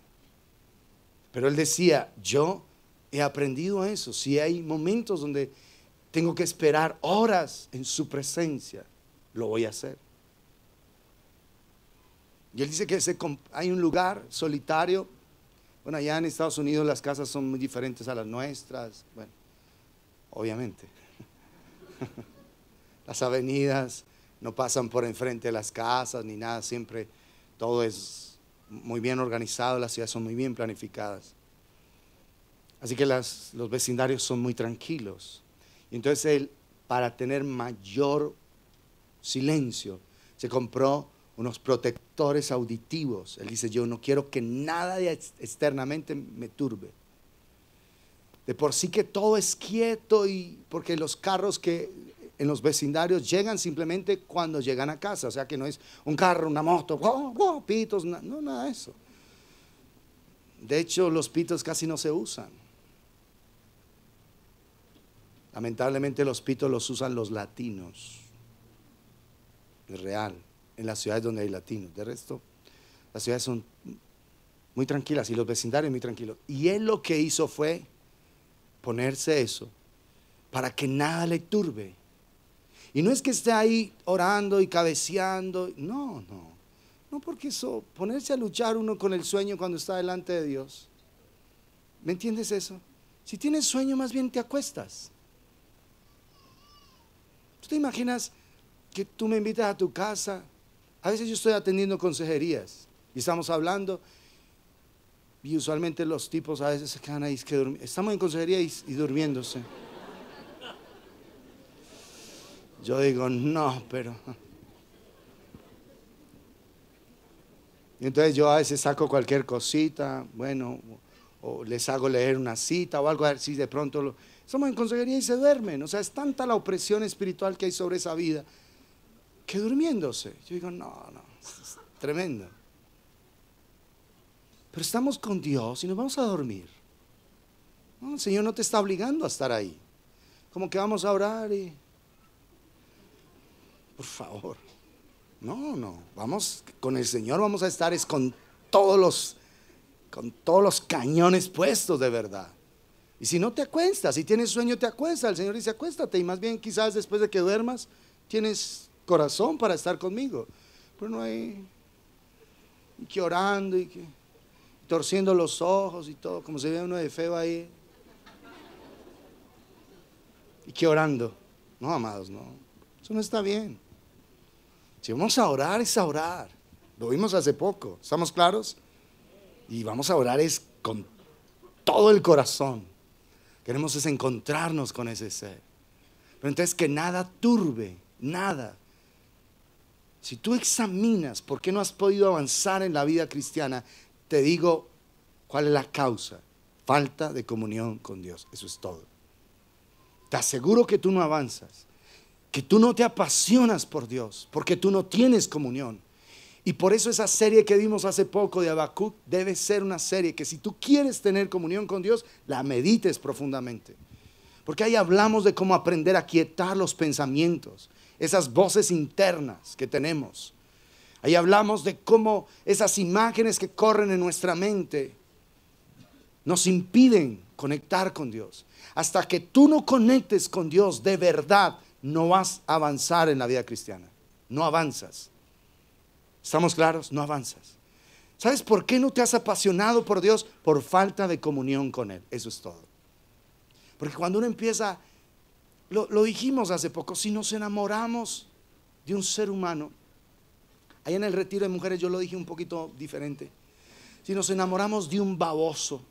Pero él decía, yo he aprendido eso. Si hay momentos donde tengo que esperar horas en su presencia, lo voy a hacer. Y él dice que hay un lugar solitario. Bueno, allá en Estados Unidos las casas son muy diferentes a las nuestras. Bueno, obviamente. las avenidas no pasan por enfrente de las casas ni nada. Siempre todo es muy bien organizado, las ciudades son muy bien planificadas. Así que los vecindarios son muy tranquilos. Y entonces él, para tener mayor silencio, se compró unos protectores auditivos. Él dice, yo no quiero que nada externamente me turbe. De por sí que todo es quieto y porque los carros que en los vecindarios llegan simplemente cuando llegan a casa, o sea que no es un carro, una moto, pitos, no, nada de eso. De hecho, los pitos casi no se usan. Lamentablemente los pitos los usan los latinos. Es real. En las ciudades donde hay latinos. De resto, las ciudades son muy tranquilas y los vecindarios muy tranquilos. Y él lo que hizo fue ponerse eso para que nada le turbe. Y no es que esté ahí orando y cabeceando. No, no. No porque eso, ponerse a luchar uno con el sueño cuando está delante de Dios. ¿Me entiendes eso? Si tienes sueño, más bien te acuestas. ¿Tú te imaginas que tú me invitas a tu casa? A veces yo estoy atendiendo consejerías y estamos hablando y usualmente los tipos a veces se quedan ahí, que estamos en consejería y, y durmiéndose. Yo digo, no, pero... Entonces yo a veces saco cualquier cosita, bueno, o les hago leer una cita o algo, a ver si de pronto lo, somos en consejería y se duermen. O sea, es tanta la opresión espiritual que hay sobre esa vida. que durmiéndose. Yo digo, no, no, es tremendo. Pero estamos con Dios y nos vamos a dormir. el Señor no te está obligando a estar ahí. Como que vamos a orar y... Por favor. No, no. Vamos, con el Señor vamos a estar es con todos los, con todos los cañones puestos de verdad. Y si no te acuestas, si tienes sueño, te acuestas. El Señor dice, acuéstate. Y más bien quizás después de que duermas, tienes corazón para estar conmigo. Pero no hay que orando y que torciendo los ojos y todo, como se ve uno de feo ahí. Y que orando. No, amados, no. Eso no está bien. Si vamos a orar, es a orar. Lo vimos hace poco. ¿Estamos claros? Y vamos a orar es con todo el corazón. Queremos es encontrarnos con ese ser. Pero entonces que nada turbe, nada. Si tú examinas por qué no has podido avanzar en la vida cristiana, te digo cuál es la causa. Falta de comunión con Dios. Eso es todo. Te aseguro que tú no avanzas, que tú no te apasionas por Dios, porque tú no tienes comunión. Y por eso esa serie que vimos hace poco de Habacuc debe ser una serie que si tú quieres tener comunión con Dios, la medites profundamente. Porque ahí hablamos de cómo aprender a quietar los pensamientos, esas voces internas que tenemos. Ahí hablamos de cómo esas imágenes que corren en nuestra mente nos impiden conectar con Dios. Hasta que tú no conectes con Dios de verdad, no vas a avanzar en la vida cristiana. No avanzas. ¿Estamos claros? No avanzas. ¿Sabes por qué no te has apasionado por Dios? Por falta de comunión con Él. Eso es todo. Porque cuando uno empieza, lo, dijimos hace poco, si nos enamoramos de un ser humano, ahí en el retiro de mujeres yo lo dije un poquito diferente, si nos enamoramos de un baboso,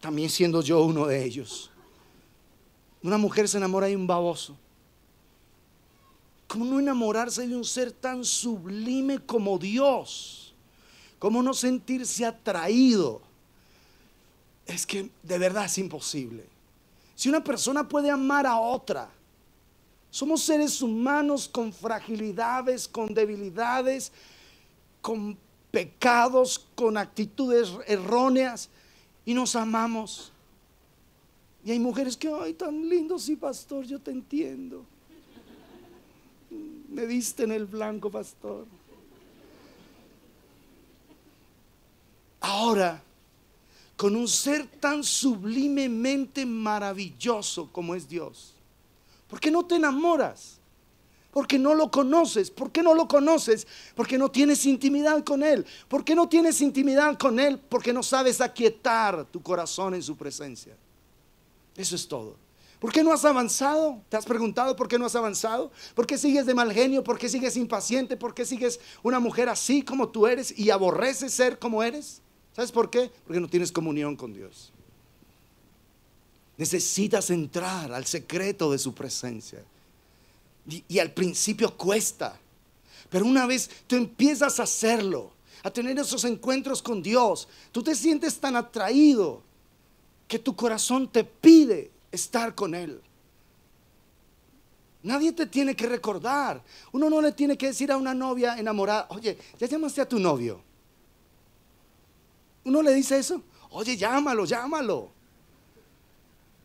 también siendo yo uno de ellos, una mujer se enamora de un baboso. ¿Cómo no enamorarse de un ser tan sublime como Dios? ¿Cómo no sentirse atraído? Es que de verdad es imposible. Si una persona puede amar a otra, somos seres humanos con fragilidades, con debilidades, con pecados, con actitudes erróneas y nos amamos. Y hay mujeres que, ay, tan lindo, sí, pastor, yo te entiendo. Me viste en el blanco, pastor. Ahora, con un ser tan sublimemente maravilloso como es Dios, ¿por qué no te enamoras? Porque no lo conoces. ¿Por qué no lo conoces? Porque no tienes intimidad con Él. ¿Por qué no tienes intimidad con Él? Porque no sabes aquietar tu corazón en su presencia. Eso es todo. ¿Por qué no has avanzado? ¿Te has preguntado por qué no has avanzado? ¿Por qué sigues de mal genio? ¿Por qué sigues impaciente? ¿Por qué sigues una mujer así como tú eres y aborreces ser como eres? ¿Sabes por qué? Porque no tienes comunión con Dios. Necesitas entrar al secreto de su presencia. Y, y al principio cuesta. Pero una vez tú empiezas a hacerlo, a tener esos encuentros con Dios, tú te sientes tan atraído que tu corazón te pide estar con Él. Nadie te tiene que recordar. Uno no le tiene que decir a una novia enamorada, oye, ya llamaste a tu novio. Uno le dice eso, oye, llámalo, llámalo.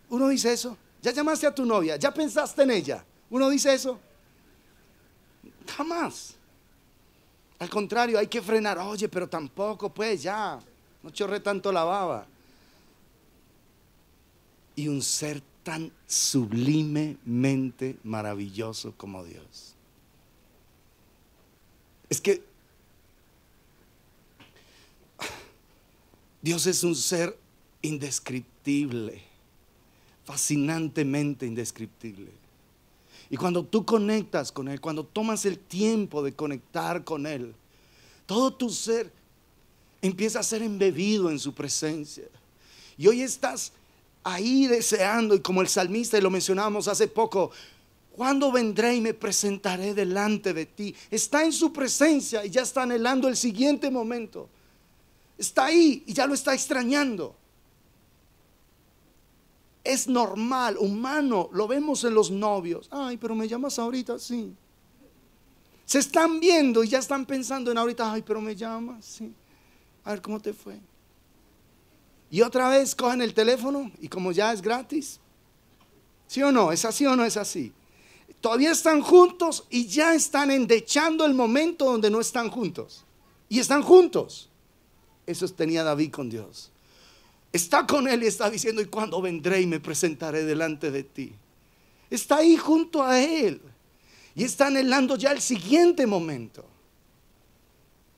Uno dice eso, ya llamaste a tu novia, ya pensaste en ella. Uno dice eso. Jamás. Al contrario, hay que frenar, oye, pero tampoco, pues ya, no chorre tanto la baba y un ser tan sublimemente maravilloso como Dios. Es que Dios es un ser indescriptible, fascinantemente indescriptible. Y cuando tú conectas con Él, cuando tomas el tiempo de conectar con Él, todo tu ser empieza a ser embebido en su presencia. Y hoy estás ahí deseando, y como el salmista, y lo mencionábamos hace poco, ¿cuándo vendré y me presentaré delante de ti? Está en su presencia y ya está anhelando el siguiente momento. Está ahí y ya lo está extrañando. Es normal, humano, lo vemos en los novios. Ay, pero me llamas ahorita, sí. Se están viendo y ya están pensando en ahorita, ay, pero me llamas, sí. A ver cómo te fue. Y otra vez cogen el teléfono y como ya es gratis. ¿Sí o no? ¿Es así o no es así? Todavía están juntos y ya están endechando el momento donde no están juntos. Y están juntos. Eso tenía David con Dios. Está con él y está diciendo, ¿y cuándo vendré y me presentaré delante de ti? Está ahí junto a él. Y está anhelando ya el siguiente momento.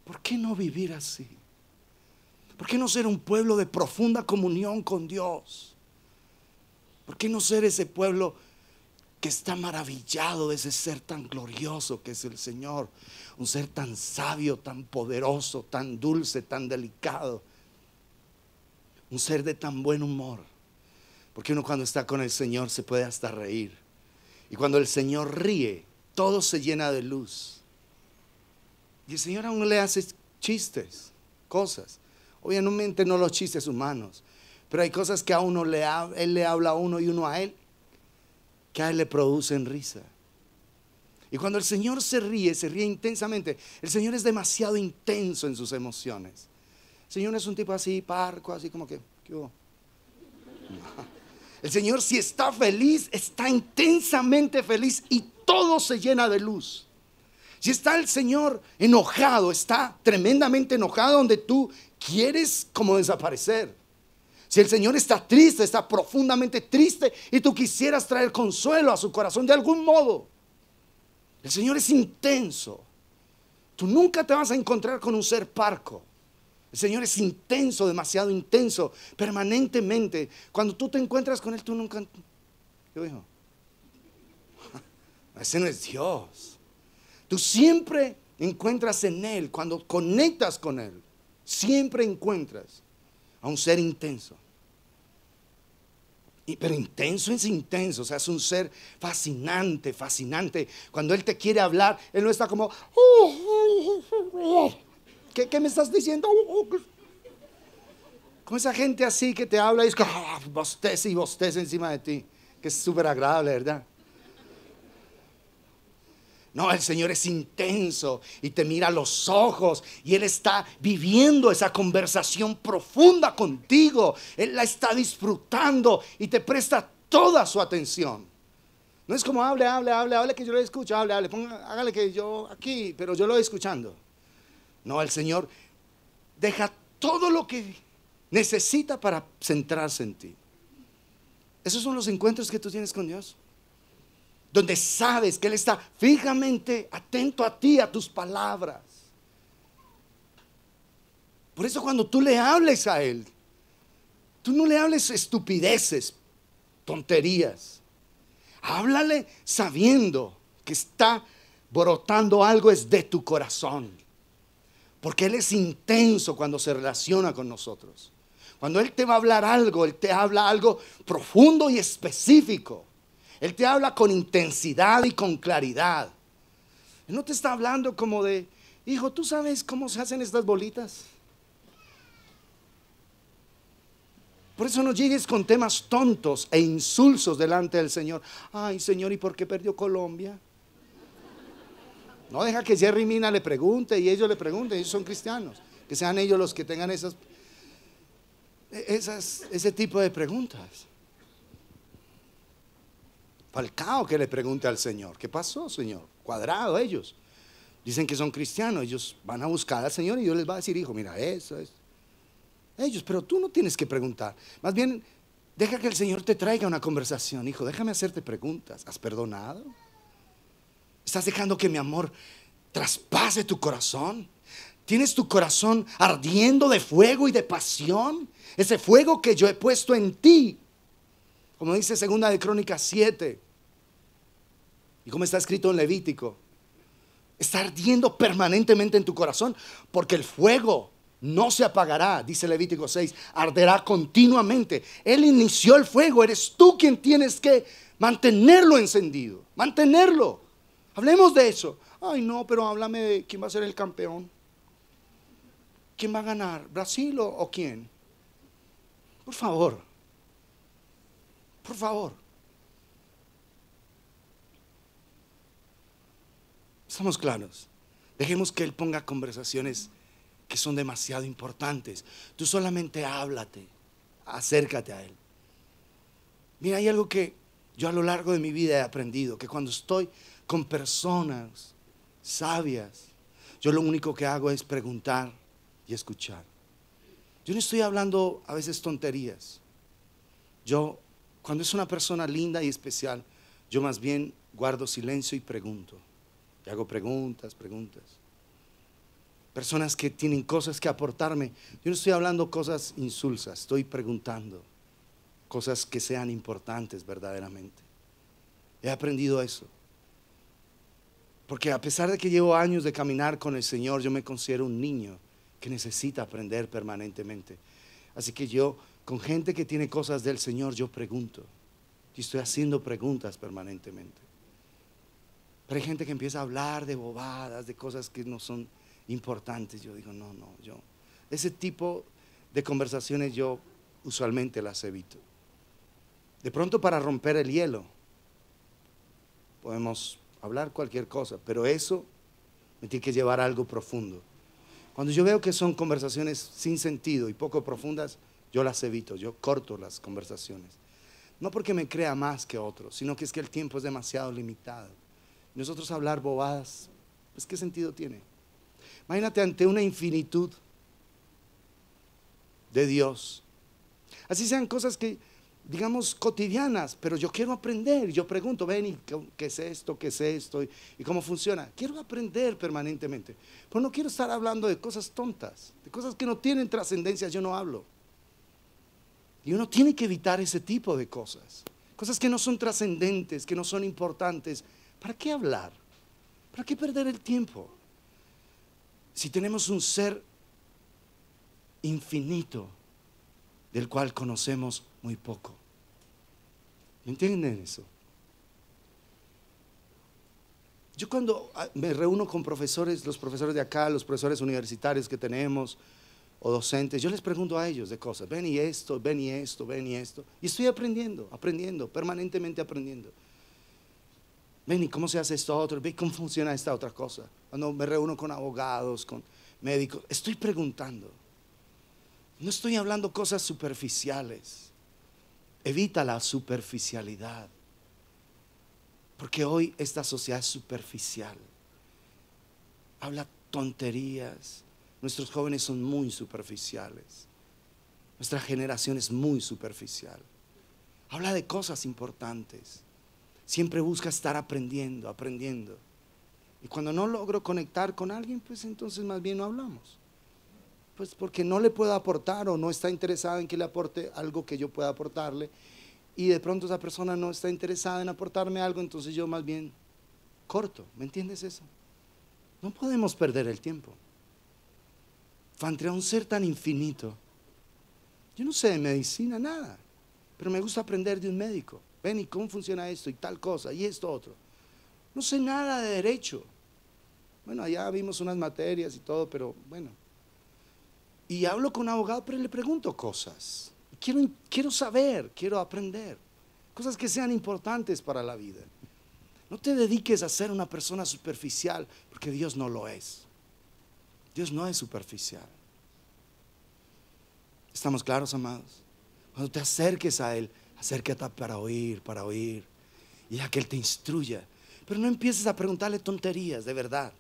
¿Por qué no vivir así? ¿Por qué no ser un pueblo de profunda comunión con Dios? ¿Por qué no ser ese pueblo que está maravillado de ese ser tan glorioso que es el Señor? Un ser tan sabio, tan poderoso, tan dulce, tan delicado. Un ser de tan buen humor. Porque uno cuando está con el Señor se puede hasta reír. Y cuando el Señor ríe, todo se llena de luz. Y el Señor aún le hace chistes, cosas. Obviamente no los chistes humanos, pero hay cosas que a uno le, él le habla a uno y uno a él, que a él le producen risa. Y cuando el Señor se ríe, se ríe intensamente. El Señor es demasiado intenso en sus emociones. El Señor es un tipo así, parco, así como que, ¿qué hubo? El Señor si está feliz, está intensamente feliz y todo se llena de luz. Si está el Señor enojado, está tremendamente enojado donde tú quieres como desaparecer. Si el Señor está triste, está profundamente triste y tú quisieras traer consuelo a su corazón de algún modo. El Señor es intenso. Tú nunca te vas a encontrar con un ser parco. El Señor es intenso, demasiado intenso, permanentemente. Cuando tú te encuentras con Él, tú nunca... ¿Qué dijo? Ese no es Dios. Tú siempre encuentras en Él, cuando conectas con Él, siempre encuentras a un ser intenso. pero intenso es intenso, o sea, es un ser fascinante, fascinante. Cuando Él te quiere hablar, Él no está como, ¿qué, me estás diciendo? Con esa gente así que te habla y es que ah, y bostez encima de ti, que es súper agradable, ¿verdad? No, el Señor es intenso y te mira los ojos y Él está viviendo esa conversación profunda contigo. Él la está disfrutando y te presta toda su atención. No es como hable, hable, hable, hable que yo lo escucho, hable, hable, hágale que yo aquí, pero yo lo estoy escuchando. No, el Señor deja todo lo que necesita para centrarse en ti. Esos son los encuentros que tú tienes con Dios donde sabes que Él está fijamente atento a ti, a tus palabras. Por eso cuando tú le hables a Él, tú no le hables estupideces, tonterías. Háblale sabiendo que está brotando algo es de tu corazón. Porque Él es intenso cuando se relaciona con nosotros. Cuando Él te va a hablar algo, Él te habla algo profundo y específico. Él te habla con intensidad y con claridad. Él no te está hablando como de, hijo, ¿tú sabes cómo se hacen estas bolitas? Por eso no llegues con temas tontos e insulsos delante del Señor. Ay, Señor, ¿y por qué perdió Colombia? No deja que Jerry Mina le pregunte y ellos le pregunten, ellos son cristianos. Que sean ellos los que tengan esas, esas, ese tipo de preguntas. Falcao que le pregunte al Señor, ¿qué pasó, Señor? Cuadrado ellos. Dicen que son cristianos, ellos van a buscar al Señor y Dios les va a decir, hijo, mira, eso es. Ellos, pero tú no tienes que preguntar. Más bien, deja que el Señor te traiga una conversación, hijo, déjame hacerte preguntas. ¿Has perdonado? ¿Estás dejando que mi amor traspase tu corazón? ¿Tienes tu corazón ardiendo de fuego y de pasión? Ese fuego que yo he puesto en ti. Como dice segunda de Crónicas 7. Y como está escrito en Levítico, está ardiendo permanentemente en tu corazón, porque el fuego no se apagará, dice Levítico 6, arderá continuamente. Él inició el fuego, eres tú quien tienes que mantenerlo encendido, mantenerlo. Hablemos de eso. Ay, no, pero háblame de quién va a ser el campeón. ¿Quién va a ganar? ¿Brasil o, o quién? Por favor. Por favor. Estamos claros. Dejemos que Él ponga conversaciones que son demasiado importantes. Tú solamente háblate, acércate a Él. Mira, hay algo que yo a lo largo de mi vida he aprendido, que cuando estoy con personas sabias, yo lo único que hago es preguntar y escuchar. Yo no estoy hablando a veces tonterías. Yo, cuando es una persona linda y especial, yo más bien guardo silencio y pregunto. Hago preguntas, preguntas. Personas que tienen cosas que aportarme. Yo no estoy hablando cosas insulsas, estoy preguntando cosas que sean importantes verdaderamente. He aprendido eso. Porque a pesar de que llevo años de caminar con el Señor, yo me considero un niño que necesita aprender permanentemente. Así que yo, con gente que tiene cosas del Señor, yo pregunto. Y estoy haciendo preguntas permanentemente. Pero hay gente que empieza a hablar de bobadas, de cosas que no son importantes. Yo digo, no, no, yo. Ese tipo de conversaciones yo usualmente las evito. De pronto para romper el hielo, podemos hablar cualquier cosa, pero eso me tiene que llevar a algo profundo. Cuando yo veo que son conversaciones sin sentido y poco profundas, yo las evito, yo corto las conversaciones. No porque me crea más que otros, sino que es que el tiempo es demasiado limitado. Nosotros hablar bobadas, pues ¿qué sentido tiene? Imagínate ante una infinitud de Dios. Así sean cosas que digamos, cotidianas, pero yo quiero aprender. Yo pregunto, ven, ¿y qué es esto? ¿Qué es esto? ¿Y, cómo funciona? Quiero aprender permanentemente. Pero no quiero estar hablando de cosas tontas, de cosas que no tienen trascendencia, yo no hablo. Y uno tiene que evitar ese tipo de cosas. Cosas que no son trascendentes, que no son importantes. ¿Para qué hablar? ¿Para qué perder el tiempo? Si tenemos un ser infinito del cual conocemos muy poco. ¿Entienden eso? Yo cuando ah, me reúno con profesores, los profesores de acá, los profesores universitarios que tenemos, o docentes, yo les pregunto a ellos de cosas, ven y esto, ven y esto, ven y esto. Y estoy aprendiendo, aprendiendo, permanentemente aprendiendo. Ven y cómo se hace esto otro, ven cómo funciona esta otra cosa. Cuando me reúno con abogados, con médicos, estoy preguntando. No estoy hablando cosas superficiales. Evita la superficialidad. Porque hoy esta sociedad es superficial. Habla tonterías. Nuestros jóvenes son muy superficiales. Nuestra generación es muy superficial. Habla de cosas importantes. Siempre busca estar aprendiendo, aprendiendo. Y cuando no logro conectar con alguien, pues entonces más bien no hablamos. Pues porque no le puedo aportar o no está interesado en que le aporte algo que yo pueda aportarle. Y de pronto esa persona no está interesada en aportarme algo, entonces yo más bien corto. ¿Me entiendes eso? No podemos perder el tiempo. Frente a un ser tan infinito. Yo no sé de medicina nada, pero me gusta aprender de un médico. Ven y cómo funciona esto y tal cosa y esto otro. No sé nada de derecho. Bueno, allá vimos unas materias y todo, pero bueno, y hablo con un abogado, pero le pregunto cosas. Quiero, quiero saber, quiero aprender. Cosas que sean importantes para la vida. No te dediques a ser una persona superficial, porque Dios no lo es. Dios no es superficial. ¿Estamos claros, amados? Cuando te acerques a Él, acércate para oír, para oír. Y a que Él te instruya. Pero no empieces a preguntarle tonterías, de verdad.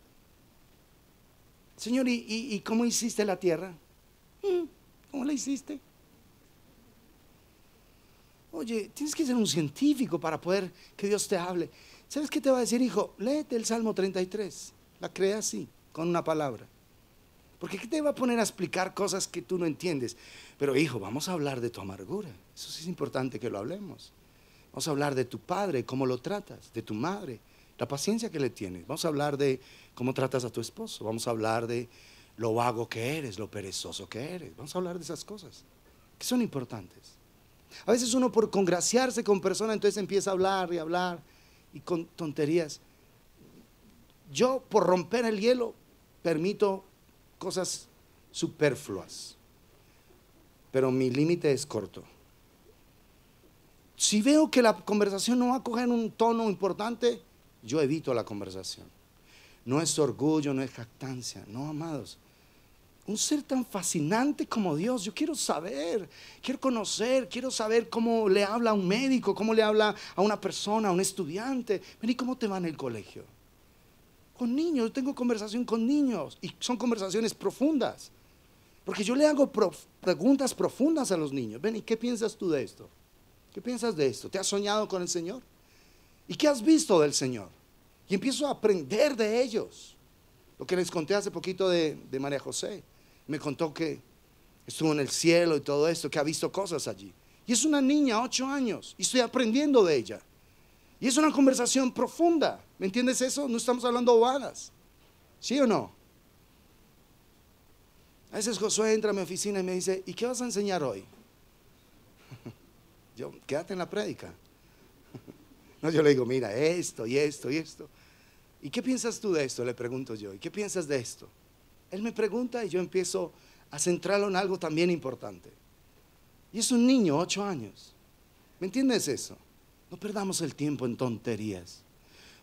Señor, y cómo hiciste la tierra? Mm, ¿Cómo la hiciste? Oye, tienes que ser un científico para poder que Dios te hable. ¿Sabes qué te va a decir, hijo? Léete el Salmo 33. La crea así, con una palabra. Porque ¿qué te va a poner a explicar cosas que tú no entiendes? Pero hijo, vamos a hablar de tu amargura. Eso sí es importante que lo hablemos. Vamos a hablar de tu padre, cómo lo tratas, de tu madre, la paciencia que le tienes. Vamos a hablar de cómo tratas a tu esposo. Vamos a hablar de lo vago que eres, lo perezoso que eres. Vamos a hablar de esas cosas, que son importantes. A veces uno por congraciarse con personas, entonces empieza a hablar y hablar y con tonterías. Yo por romper el hielo permito cosas superfluas, pero mi límite es corto. Si veo que la conversación no va a coger un tono importante, yo evito la conversación. no es orgullo, no es jactancia, no, amados. Un ser tan fascinante como Dios, yo quiero saber, quiero conocer, quiero saber cómo le habla a un médico, cómo le habla a una persona, a un estudiante. Vení, ¿cómo te va en el colegio? Con niños, yo tengo conversación con niños y son conversaciones profundas. Porque yo le hago preguntas profundas a los niños. Ven, ¿y qué piensas tú de esto? ¿Qué piensas de esto? ¿Te has soñado con el Señor? ¿Y qué has visto del Señor? Y empiezo a aprender de ellos. Lo que les conté hace poquito de, María José. Me contó que estuvo en el cielo y todo esto, que ha visto cosas allí. Y es una niña, ocho años, y estoy aprendiendo de ella. Y es una conversación profunda. ¿Me entiendes eso? No estamos hablando bobadas. ¿Sí o no? A veces Josué entra a mi oficina y me dice, ¿y qué vas a enseñar hoy? Yo, quédate en la prédica. No, yo le digo, mira, esto y esto y esto. ¿Y qué piensas tú de esto? Le pregunto yo. ¿Y qué piensas de esto? Él me pregunta y yo empiezo a centrarlo en algo también importante. Y es un niño, ocho años. ¿Me entiendes eso? No perdamos el tiempo en tonterías,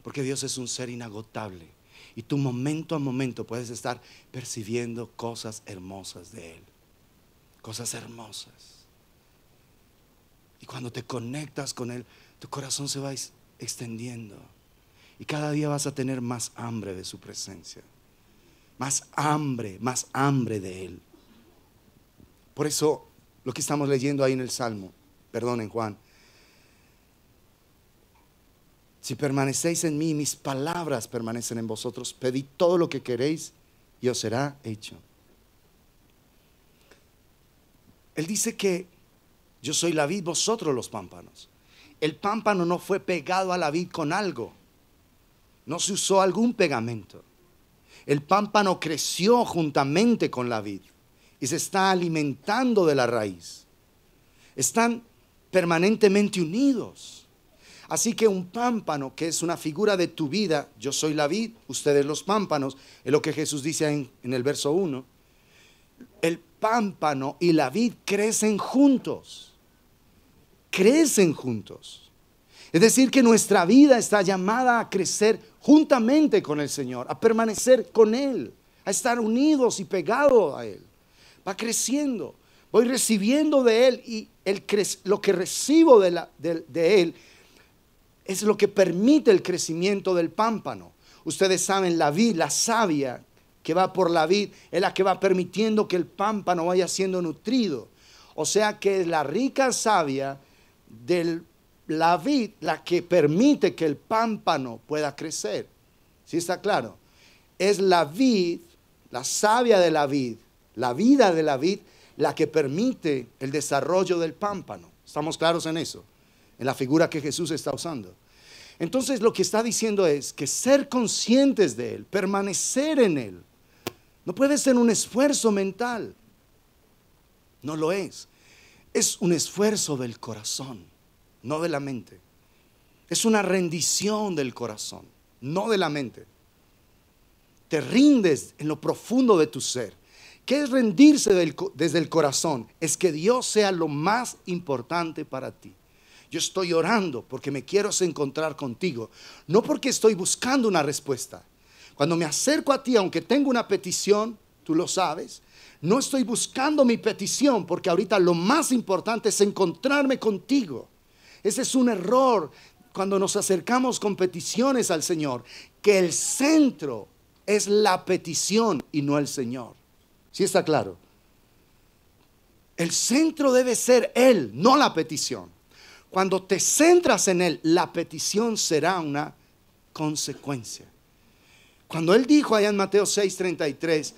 porque Dios es un ser inagotable. Y tú momento a momento puedes estar percibiendo cosas hermosas de Él. Cosas hermosas. Y cuando te conectas con Él, tu corazón se va extendiendo. Y cada día vas a tener más hambre de su presencia. Más hambre, más hambre de Él. Por eso lo que estamos leyendo ahí en el Salmo, perdonen Juan, si permanecéis en mí, mis palabras permanecen en vosotros, pedid todo lo que queréis y os será hecho. Él dice que yo soy la vid, vosotros los pámpanos. El pámpano no fue pegado a la vid con algo. No se usó algún pegamento. El pámpano creció juntamente con la vid y se está alimentando de la raíz. Están permanentemente unidos. Así que un pámpano, que es una figura de tu vida, yo soy la vid, ustedes los pámpanos, es lo que Jesús dice en, el verso 1. El pámpano y la vid crecen juntos crecen juntos. Es decir, que nuestra vida está llamada a crecer juntamente con el Señor, a permanecer con Él, a estar unidos y pegados a Él. Va creciendo, voy recibiendo de Él y lo que recibo de, de Él es lo que permite el crecimiento del pámpano. Ustedes saben, la vid, la savia que va por la vid, es la que va permitiendo que el pámpano vaya siendo nutrido. O sea que la rica savia de la vid la que permite que el pámpano pueda crecer. ¿Sí está claro? Es la vid, la savia de la vid, la vida de la vid, la que permite el desarrollo del pámpano. ¿Estamos claros en eso? En la figura que Jesús está usando. Entonces lo que está diciendo es que ser conscientes de Él, permanecer en Él, no puede ser un esfuerzo mental. No lo es es un esfuerzo del corazón, no de la mente. Es una rendición del corazón, no de la mente. Te rindes en lo profundo de tu ser. ¿Qué es rendirse desde el corazón? Es que Dios sea lo más importante para ti. Yo estoy orando porque me quiero encontrar contigo, no porque estoy buscando una respuesta. Cuando me acerco a ti, aunque tengo una petición, tú lo sabes, no estoy buscando mi petición porque ahorita lo más importante es encontrarme contigo. Ese es un error cuando nos acercamos con peticiones al Señor, que el centro es la petición y no el Señor. ¿Sí está claro? El centro debe ser Él, no la petición. Cuando te centras en Él, la petición será una consecuencia. Cuando Él dijo allá en Mateo 6:33,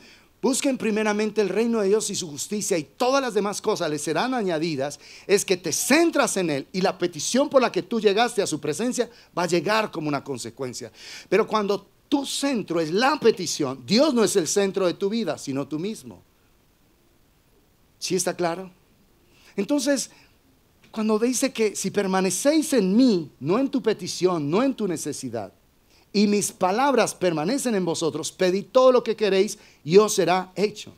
Busquen primeramente el reino de Dios y su justicia y todas las demás cosas les serán añadidas. Es que te centras en Él y la petición por la que tú llegaste a su presencia va a llegar como una consecuencia. Pero cuando tu centro es la petición, Dios no es el centro de tu vida, sino tú mismo. ¿Sí está claro? Entonces, cuando dice que si permanecéis en mí, no en tu petición, no en tu necesidad, y mis palabras permanecen en vosotros, pedid todo lo que queréis y os será hecho.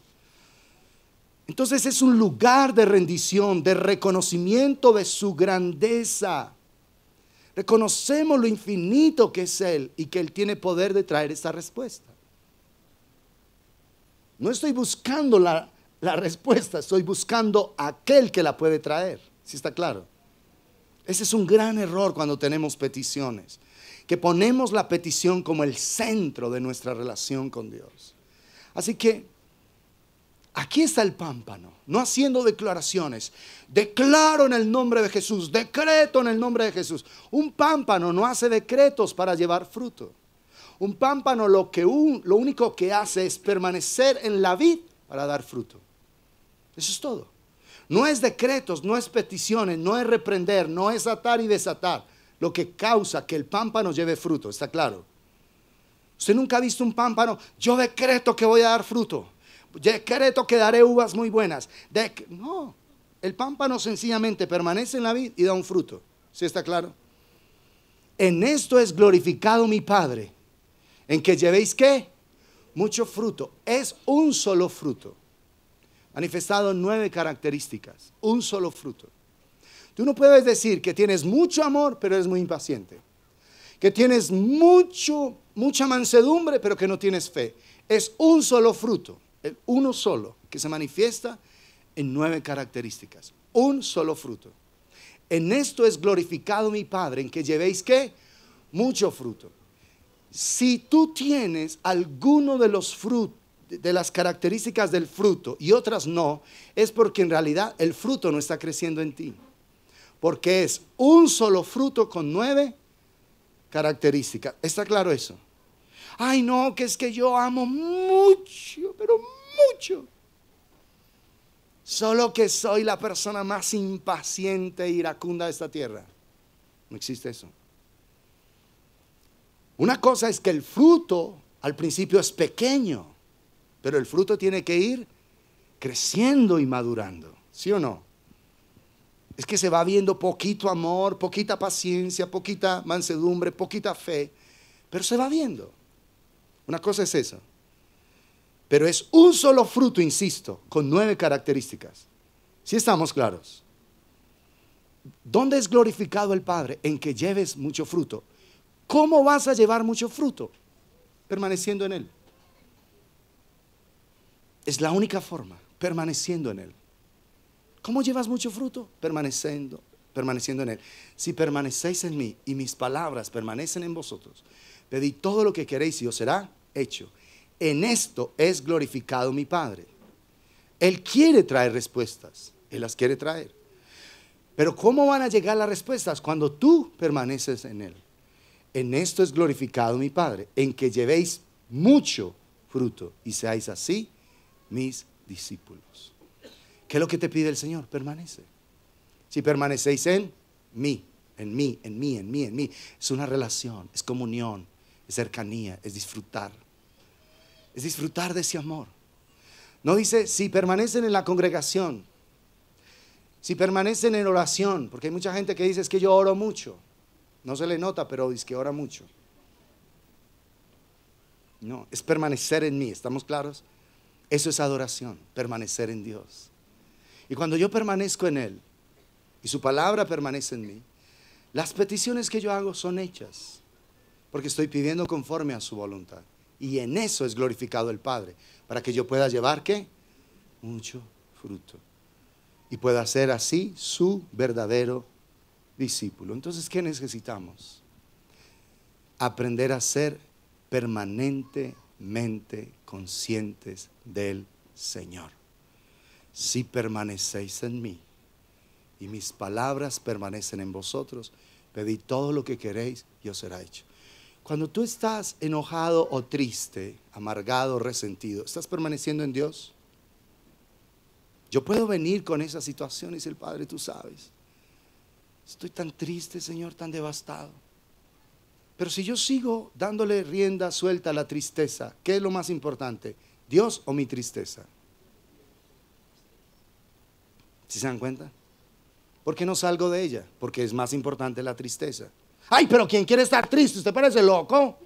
Entonces es un lugar de rendición, de reconocimiento de su grandeza. Reconocemos lo infinito que es Él y que Él tiene poder de traer esta respuesta. No estoy buscando la, la respuesta, estoy buscando aquel que la puede traer. ¿Sí está claro? Ese es un gran error cuando tenemos peticiones, que ponemos la petición como el centro de nuestra relación con Dios. Así que aquí está el pámpano, no haciendo declaraciones. Declaro en el nombre de Jesús, decreto en el nombre de Jesús. Un pámpano no hace decretos para llevar fruto. Un pámpano lo, que lo único que hace es permanecer en la vid para dar fruto. Eso es todo. No es decretos, no es peticiones, no es reprender, no es atar y desatar lo que causa que el pámpano lleve fruto, ¿está claro? Usted nunca ha visto un pámpano, yo decreto que voy a dar fruto, decreto que daré uvas muy buenas. no, el pámpano sencillamente permanece en la vid y da un fruto, ¿sí está claro? En esto es glorificado mi Padre, en que llevéis qué? Mucho fruto, es un solo fruto manifestado nueve características, un solo fruto. Tú no puedes decir que tienes mucho amor, pero eres muy impaciente. Que tienes mucho, mucha mansedumbre, pero que no tienes fe. Es un solo fruto, el uno solo, que se manifiesta en nueve características. Un solo fruto. En esto es glorificado mi Padre, en que llevéis qué? Mucho fruto. Si tú tienes alguno de los frutos, de las características del fruto y otras no, es porque en realidad el fruto no está creciendo en ti. Porque es un solo fruto con nueve características. ¿Está claro eso? Ay, no, que es que yo amo mucho, pero mucho. Solo que soy la persona más impaciente e iracunda de esta tierra. No existe eso. Una cosa es que el fruto al principio es pequeño pero el fruto tiene que ir creciendo y madurando, ¿sí o no? Es que se va viendo poquito amor, poquita paciencia, poquita mansedumbre, poquita fe, pero se va viendo. Una cosa es eso. Pero es un solo fruto, insisto, con nueve características. Si ¿Sí estamos claros? ¿Dónde es glorificado el Padre? En que lleves mucho fruto. ¿Cómo vas a llevar mucho fruto? Permaneciendo en Él. Es la única forma, permaneciendo en Él. ¿Cómo llevas mucho fruto? Permaneciendo, permaneciendo en Él. Si permanecéis en mí y mis palabras permanecen en vosotros, pedid todo lo que queréis y os será hecho. En esto es glorificado mi Padre. Él quiere traer respuestas, Él las quiere traer. Pero ¿cómo van a llegar las respuestas cuando tú permaneces en Él? En esto es glorificado mi Padre, en que llevéis mucho fruto y seáis así mis discípulos. ¿Qué es lo que te pide el Señor? Permanece. Si permanecéis en mí, en mí, en mí, en mí, en mí, es una relación, es comunión, es cercanía, es disfrutar. Es disfrutar de ese amor. No dice si permanecen en la congregación, si permanecen en oración, porque hay mucha gente que dice es que yo oro mucho. No se le nota, pero dice que ora mucho. No, es permanecer en mí, ¿estamos claros? Eso es adoración, permanecer en Dios. Y cuando yo permanezco en Él y su palabra permanece en mí, las peticiones que yo hago son hechas, porque estoy pidiendo conforme a su voluntad. Y en eso es glorificado el Padre, para que yo pueda llevar qué? Mucho fruto. Y pueda ser así su verdadero discípulo. Entonces, ¿qué necesitamos? Aprender a ser permanentemente conscientes del Señor. Si permanecéis en mí y mis palabras permanecen en vosotros, pedid todo lo que queréis y os será hecho. Cuando tú estás enojado o triste, amargado, resentido, ¿estás permaneciendo en Dios? Yo puedo venir con esa situación y decir, Padre, tú sabes, estoy tan triste, Señor, tan devastado. Pero si yo sigo dándole rienda suelta a la tristeza, ¿qué es lo más importante? ¿Dios o mi tristeza? ¿Si se dan cuenta? ¿Por qué no salgo de ella? Porque es más importante la tristeza. Ay, pero quien quiere estar triste, ¿usted parece loco?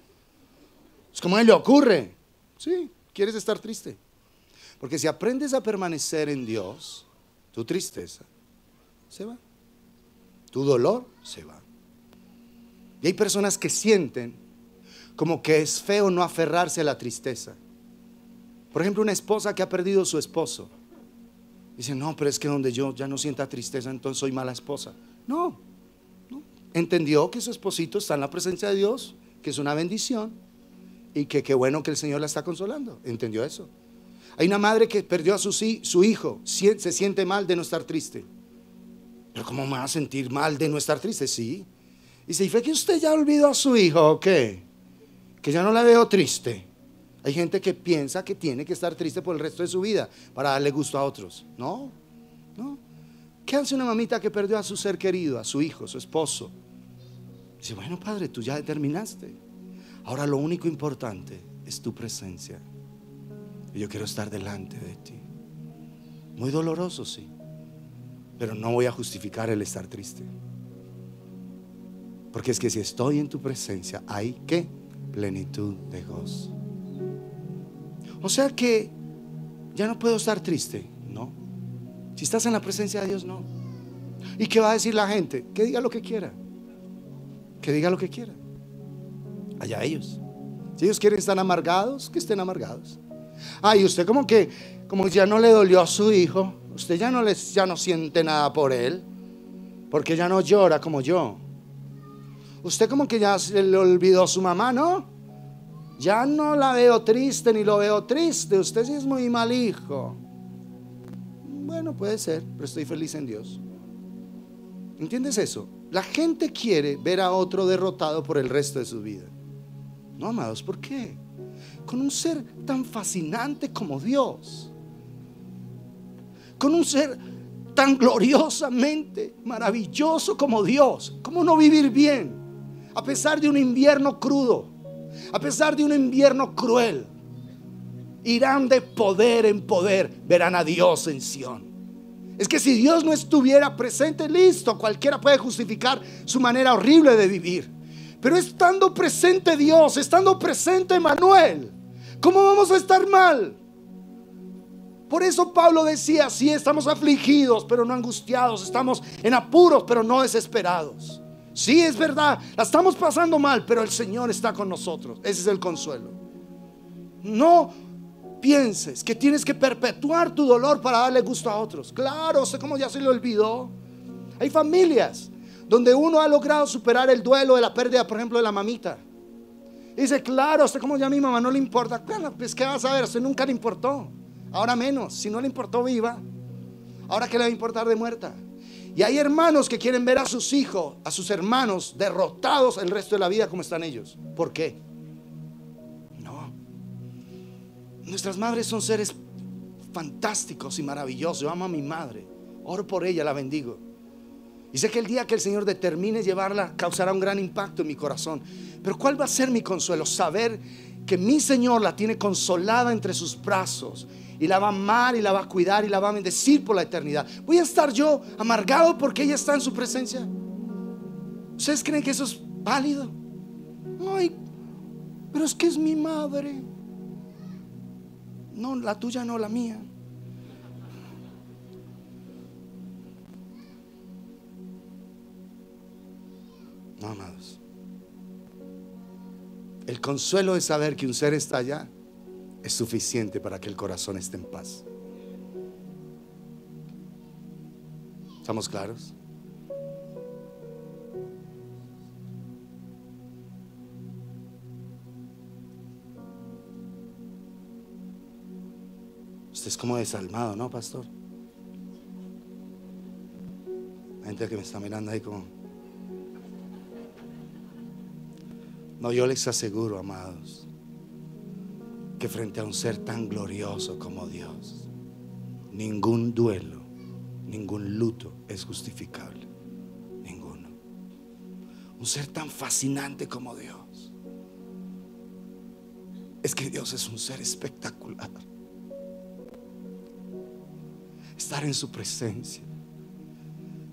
Es como a él le ocurre. Sí, quieres estar triste. Porque si aprendes a permanecer en Dios, tu tristeza se va. Tu dolor se va. Y hay personas que sienten como que es feo no aferrarse a la tristeza. Por ejemplo, una esposa que ha perdido a su esposo. Dice, no, pero es que donde yo ya no sienta tristeza, entonces soy mala esposa. No, entendió que su esposito está en la presencia de Dios, que es una bendición y que qué bueno que el Señor la está consolando. ¿Entendió eso? Hay una madre que perdió a su, su hijo, se siente mal de no estar triste. Pero ¿cómo me va a sentir mal de no estar triste? Sí. Dice, ¿y fue que usted ya olvidó a su hijo o qué? Que ya no la veo triste. Hay gente que piensa que tiene que estar triste por el resto de su vida para darle gusto a otros. No, no. ¿Qué hace una mamita que perdió a su ser querido, a su hijo, su esposo? Dice, bueno, padre, tú ya determinaste. Ahora lo único importante es tu presencia. Y yo quiero estar delante de ti. Muy doloroso, sí. Pero no voy a justificar el estar triste. Porque es que si estoy en tu presencia, hay que plenitud de gozo. O sea que ya no puedo estar triste, no. Si estás en la presencia de Dios, no. ¿Y qué va a decir la gente? Que diga lo que quiera. Que diga lo que quiera. Allá ellos. Si ellos quieren estar amargados, que estén amargados. Ah, y usted como que, como ya no le dolió a su hijo, usted ya no, les, ya no siente nada por él, porque ya no llora como yo. Usted como que ya se le olvidó a su mamá, ¿no? Ya no la veo triste ni lo veo triste. Usted sí es muy mal hijo. Bueno, puede ser, pero estoy feliz en Dios. ¿Entiendes eso? La gente quiere ver a otro derrotado por el resto de su vida. No, amados, ¿por qué? con un ser tan fascinante como Dios, con un ser tan gloriosamente maravilloso como Dios. ¿Cómo no vivir bien? A pesar de un invierno crudo, a pesar de un invierno cruel, irán de poder en poder, verán a Dios en Sión. Es que si Dios no estuviera presente, listo, cualquiera puede justificar su manera horrible de vivir. Pero estando presente Dios, estando presente Manuel, ¿cómo vamos a estar mal? Por eso Pablo decía, sí, estamos afligidos, pero no angustiados, estamos en apuros, pero no desesperados. Sí, es verdad, la estamos pasando mal, pero el Señor está con nosotros. Ese es el consuelo. No pienses que tienes que perpetuar tu dolor para darle gusto a otros. Claro, sé cómo ya se le olvidó. Hay familias donde uno ha logrado superar el duelo de la pérdida, por ejemplo, de la mamita. dice, claro, usted como ya a mi mamá no le importa. Pues ¿qué vas a ver? Usted nunca le importó. Ahora menos. Si no le importó viva, ahora qué le va a importar de muerta. Y hay hermanos que quieren ver a sus hijos, a sus hermanos derrotados el resto de la vida como están ellos. ¿Por qué? No. Nuestras madres son seres fantásticos y maravillosos. Yo amo a mi madre. Oro por ella, la bendigo. Y sé que el día que el Señor determine llevarla causará un gran impacto en mi corazón. Pero ¿cuál va a ser mi consuelo? Saber que mi Señor la tiene consolada entre sus brazos y la va a amar y la va a cuidar y la va a bendecir por la eternidad. ¿Voy a estar yo amargado porque ella está en su presencia? ¿Ustedes creen que eso es válido? Ay, pero es que es mi madre. No, la tuya no, la mía. No, amados. El consuelo de saber que un ser está allá es suficiente para que el corazón esté en paz. ¿Estamos claros? Usted es como desalmado, ¿no, pastor? La gente que me está mirando ahí como... No, yo les aseguro, amados, frente a un ser tan glorioso como Dios, ningún duelo, ningún luto es justificable. Ninguno. Un ser tan fascinante como Dios. Es que Dios es un ser espectacular. Estar en su presencia,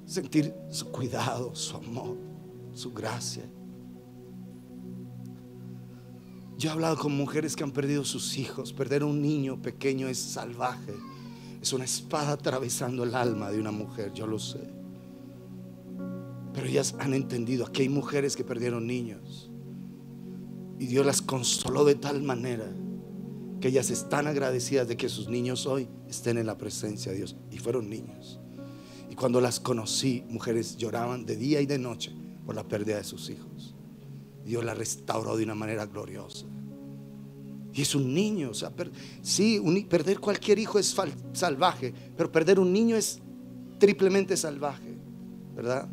sentir su cuidado, su amor, su gracia yo he hablado con mujeres que han perdido sus hijos. Perder un niño pequeño es salvaje. Es una espada atravesando el alma de una mujer, yo lo sé. Pero ellas han entendido, aquí hay mujeres que perdieron niños. Y Dios las consoló de tal manera que ellas están agradecidas de que sus niños hoy estén en la presencia de Dios. Y fueron niños. Y cuando las conocí, mujeres lloraban de día y de noche por la pérdida de sus hijos. Dios la restauró de una manera gloriosa. Es un niño. O sea, sí, perder cualquier hijo es salvaje, pero perder un niño es triplemente salvaje, ¿verdad?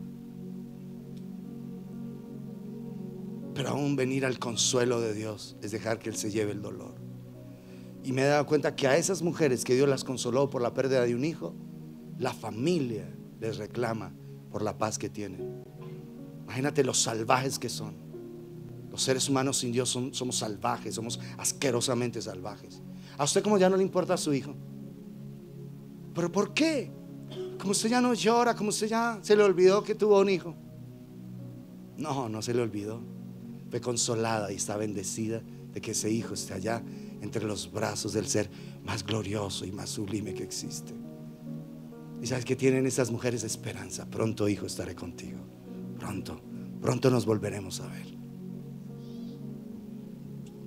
Pero aún venir al consuelo de Dios es dejar que Él se lleve el dolor. Y me he dado cuenta que a esas mujeres que Dios las consoló por la pérdida de un hijo, la familia les reclama por la paz que tienen. Imagínate los salvajes que son. Los seres humanos sin Dios somos salvajes, somos asquerosamente salvajes. ¿A usted como ya no le importa a su hijo? ¿Pero por qué? Como usted ya no llora, como usted ya se le olvidó que tuvo un hijo. No, no se le olvidó. Fue consolada y está bendecida de que ese hijo esté allá entre los brazos del ser más glorioso y más sublime que existe. Y sabes que tienen esas mujeres esperanza. Pronto, hijo, estaré contigo. Pronto, pronto nos volveremos a ver.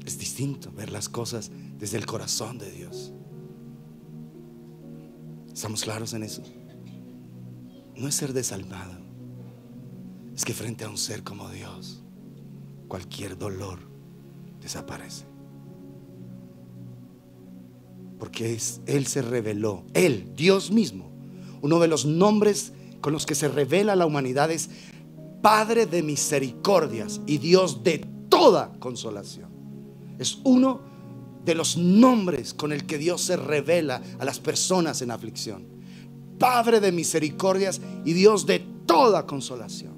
Es distinto ver las cosas desde el corazón de Dios. ¿Estamos claros en eso? No es ser desalmado. Es que frente a un ser como Dios, cualquier dolor desaparece. Porque es, Él se reveló, Él, Dios mismo. Uno de los nombres con los que se revela la humanidad es Padre de misericordias y Dios de toda consolación. Es uno de los nombres con el que Dios se revela a las personas en aflicción. Padre de misericordias y Dios de toda consolación.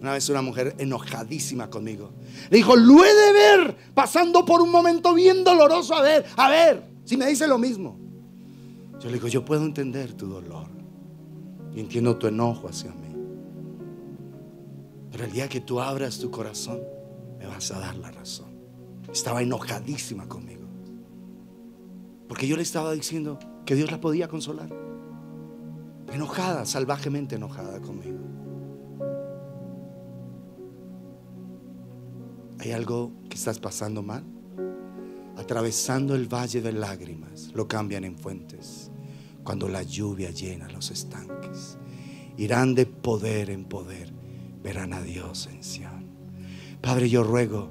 Una vez una mujer enojadísima conmigo le dijo, lo he de ver pasando por un momento bien doloroso. A ver, a ver, si me dice lo mismo. Yo le digo, yo puedo entender tu dolor y entiendo tu enojo hacia mí. Pero el día que tú abras tu corazón, me vas a dar la razón. Estaba enojadísima conmigo. Porque yo le estaba diciendo que Dios la podía consolar. Enojada, salvajemente enojada conmigo. ¿Hay algo que estás pasando mal? Atravesando el valle de lágrimas, lo cambian en fuentes. Cuando la lluvia llena los estanques, irán de poder en poder, a Dios en Sion. Padre, yo ruego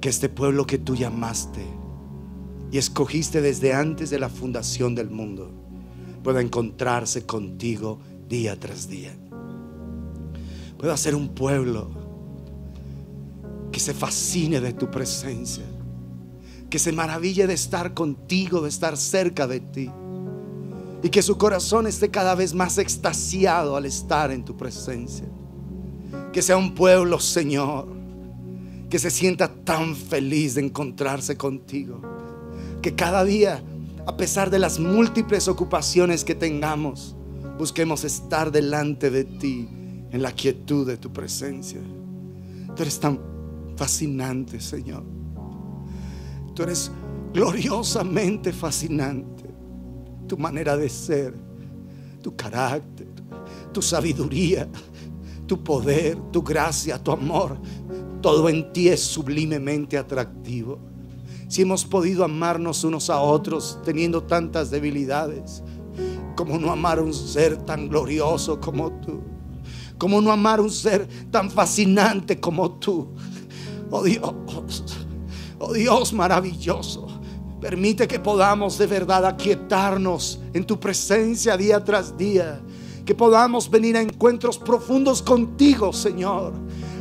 que este pueblo que tú llamaste y escogiste desde antes de la fundación del mundo pueda encontrarse contigo día tras día. Pueda ser un pueblo que se fascine de tu presencia, que se maraville de estar contigo, de estar cerca de ti, y que su corazón esté cada vez más extasiado al estar en tu presencia. Que sea un pueblo, Señor, que se sienta tan feliz de encontrarse contigo, que cada día, a pesar de las múltiples ocupaciones que tengamos, busquemos estar delante de ti en la quietud de tu presencia. Tú eres tan fascinante, Señor. Tú eres gloriosamente fascinante. Tu manera de ser, tu carácter, tu sabiduría, tu poder, tu gracia, tu amor. Todo en ti es sublimemente atractivo. Si hemos podido amarnos unos a otros teniendo tantas debilidades, como no amar un ser tan glorioso como tú? Como no amar un ser tan fascinante como tú? Oh Dios, oh Dios maravilloso. Permite que podamos de verdad aquietarnos en tu presencia día tras día. Que podamos venir a encuentros profundos contigo, Señor.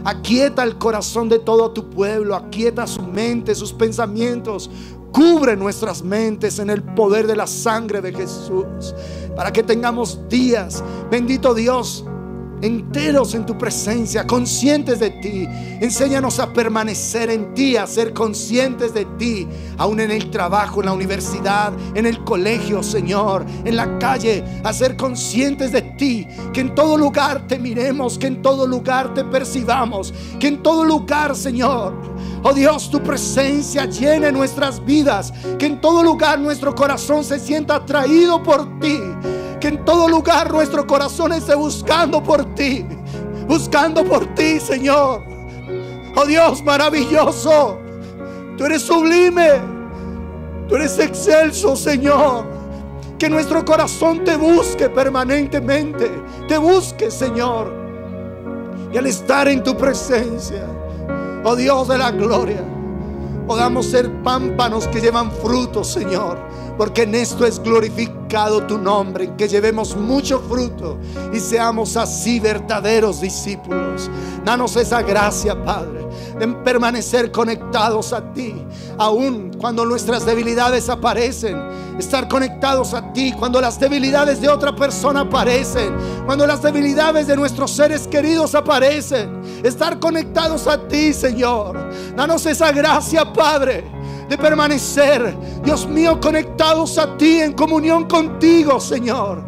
Aquieta el corazón de todo tu pueblo, aquieta su mente, sus pensamientos. Cubre nuestras mentes en el poder de la sangre de Jesús. Para que tengamos días, bendito Dios, enteros en tu presencia, conscientes de ti. Enséñanos a permanecer en ti, a ser conscientes de ti, aún en el trabajo, en la universidad, en el colegio, Señor, en la calle, a ser conscientes de ti, que en todo lugar te miremos, que en todo lugar te percibamos, que en todo lugar, Señor, oh Dios, tu presencia llene nuestras vidas, que en todo lugar nuestro corazón se sienta atraído por ti que en todo lugar nuestro corazón esté buscando por ti, buscando por ti, Señor. Oh Dios maravilloso, tú eres sublime, tú eres excelso, Señor. Que nuestro corazón te busque permanentemente, te busque, Señor. Y al estar en tu presencia, oh Dios de la gloria, podamos ser pámpanos que llevan frutos, Señor porque en esto es glorificado tu nombre, que llevemos mucho fruto y seamos así verdaderos discípulos. Danos esa gracia, Padre, de permanecer conectados a ti, aun cuando nuestras debilidades aparecen. Estar conectados a ti cuando las debilidades de otra persona aparecen, cuando las debilidades de nuestros seres queridos aparecen. Estar conectados a ti, Señor. Danos esa gracia, Padre de permanecer, Dios mío, conectados a ti, en comunión contigo, Señor.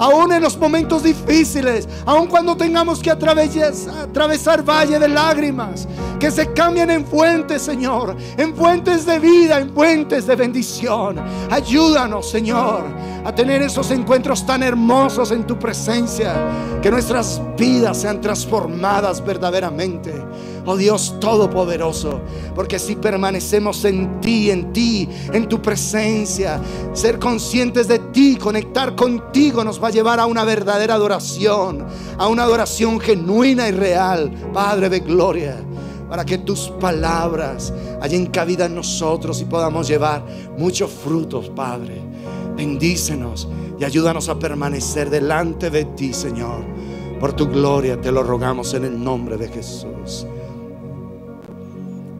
Aún en los momentos difíciles, aún cuando tengamos que atravesar, atravesar valle de lágrimas, que se cambien en fuentes, Señor, en fuentes de vida, en fuentes de bendición. Ayúdanos, Señor, a tener esos encuentros tan hermosos en tu presencia, que nuestras vidas sean transformadas verdaderamente oh Dios Todopoderoso, porque si permanecemos en ti, en ti, en tu presencia, ser conscientes de ti, conectar contigo nos va a llevar a una verdadera adoración, a una adoración genuina y real, Padre de gloria para que tus palabras hayan cabida en nosotros y podamos llevar muchos frutos, Padre. Bendícenos y ayúdanos a permanecer delante de ti, Señor. Por tu gloria te lo rogamos en el nombre de Jesús.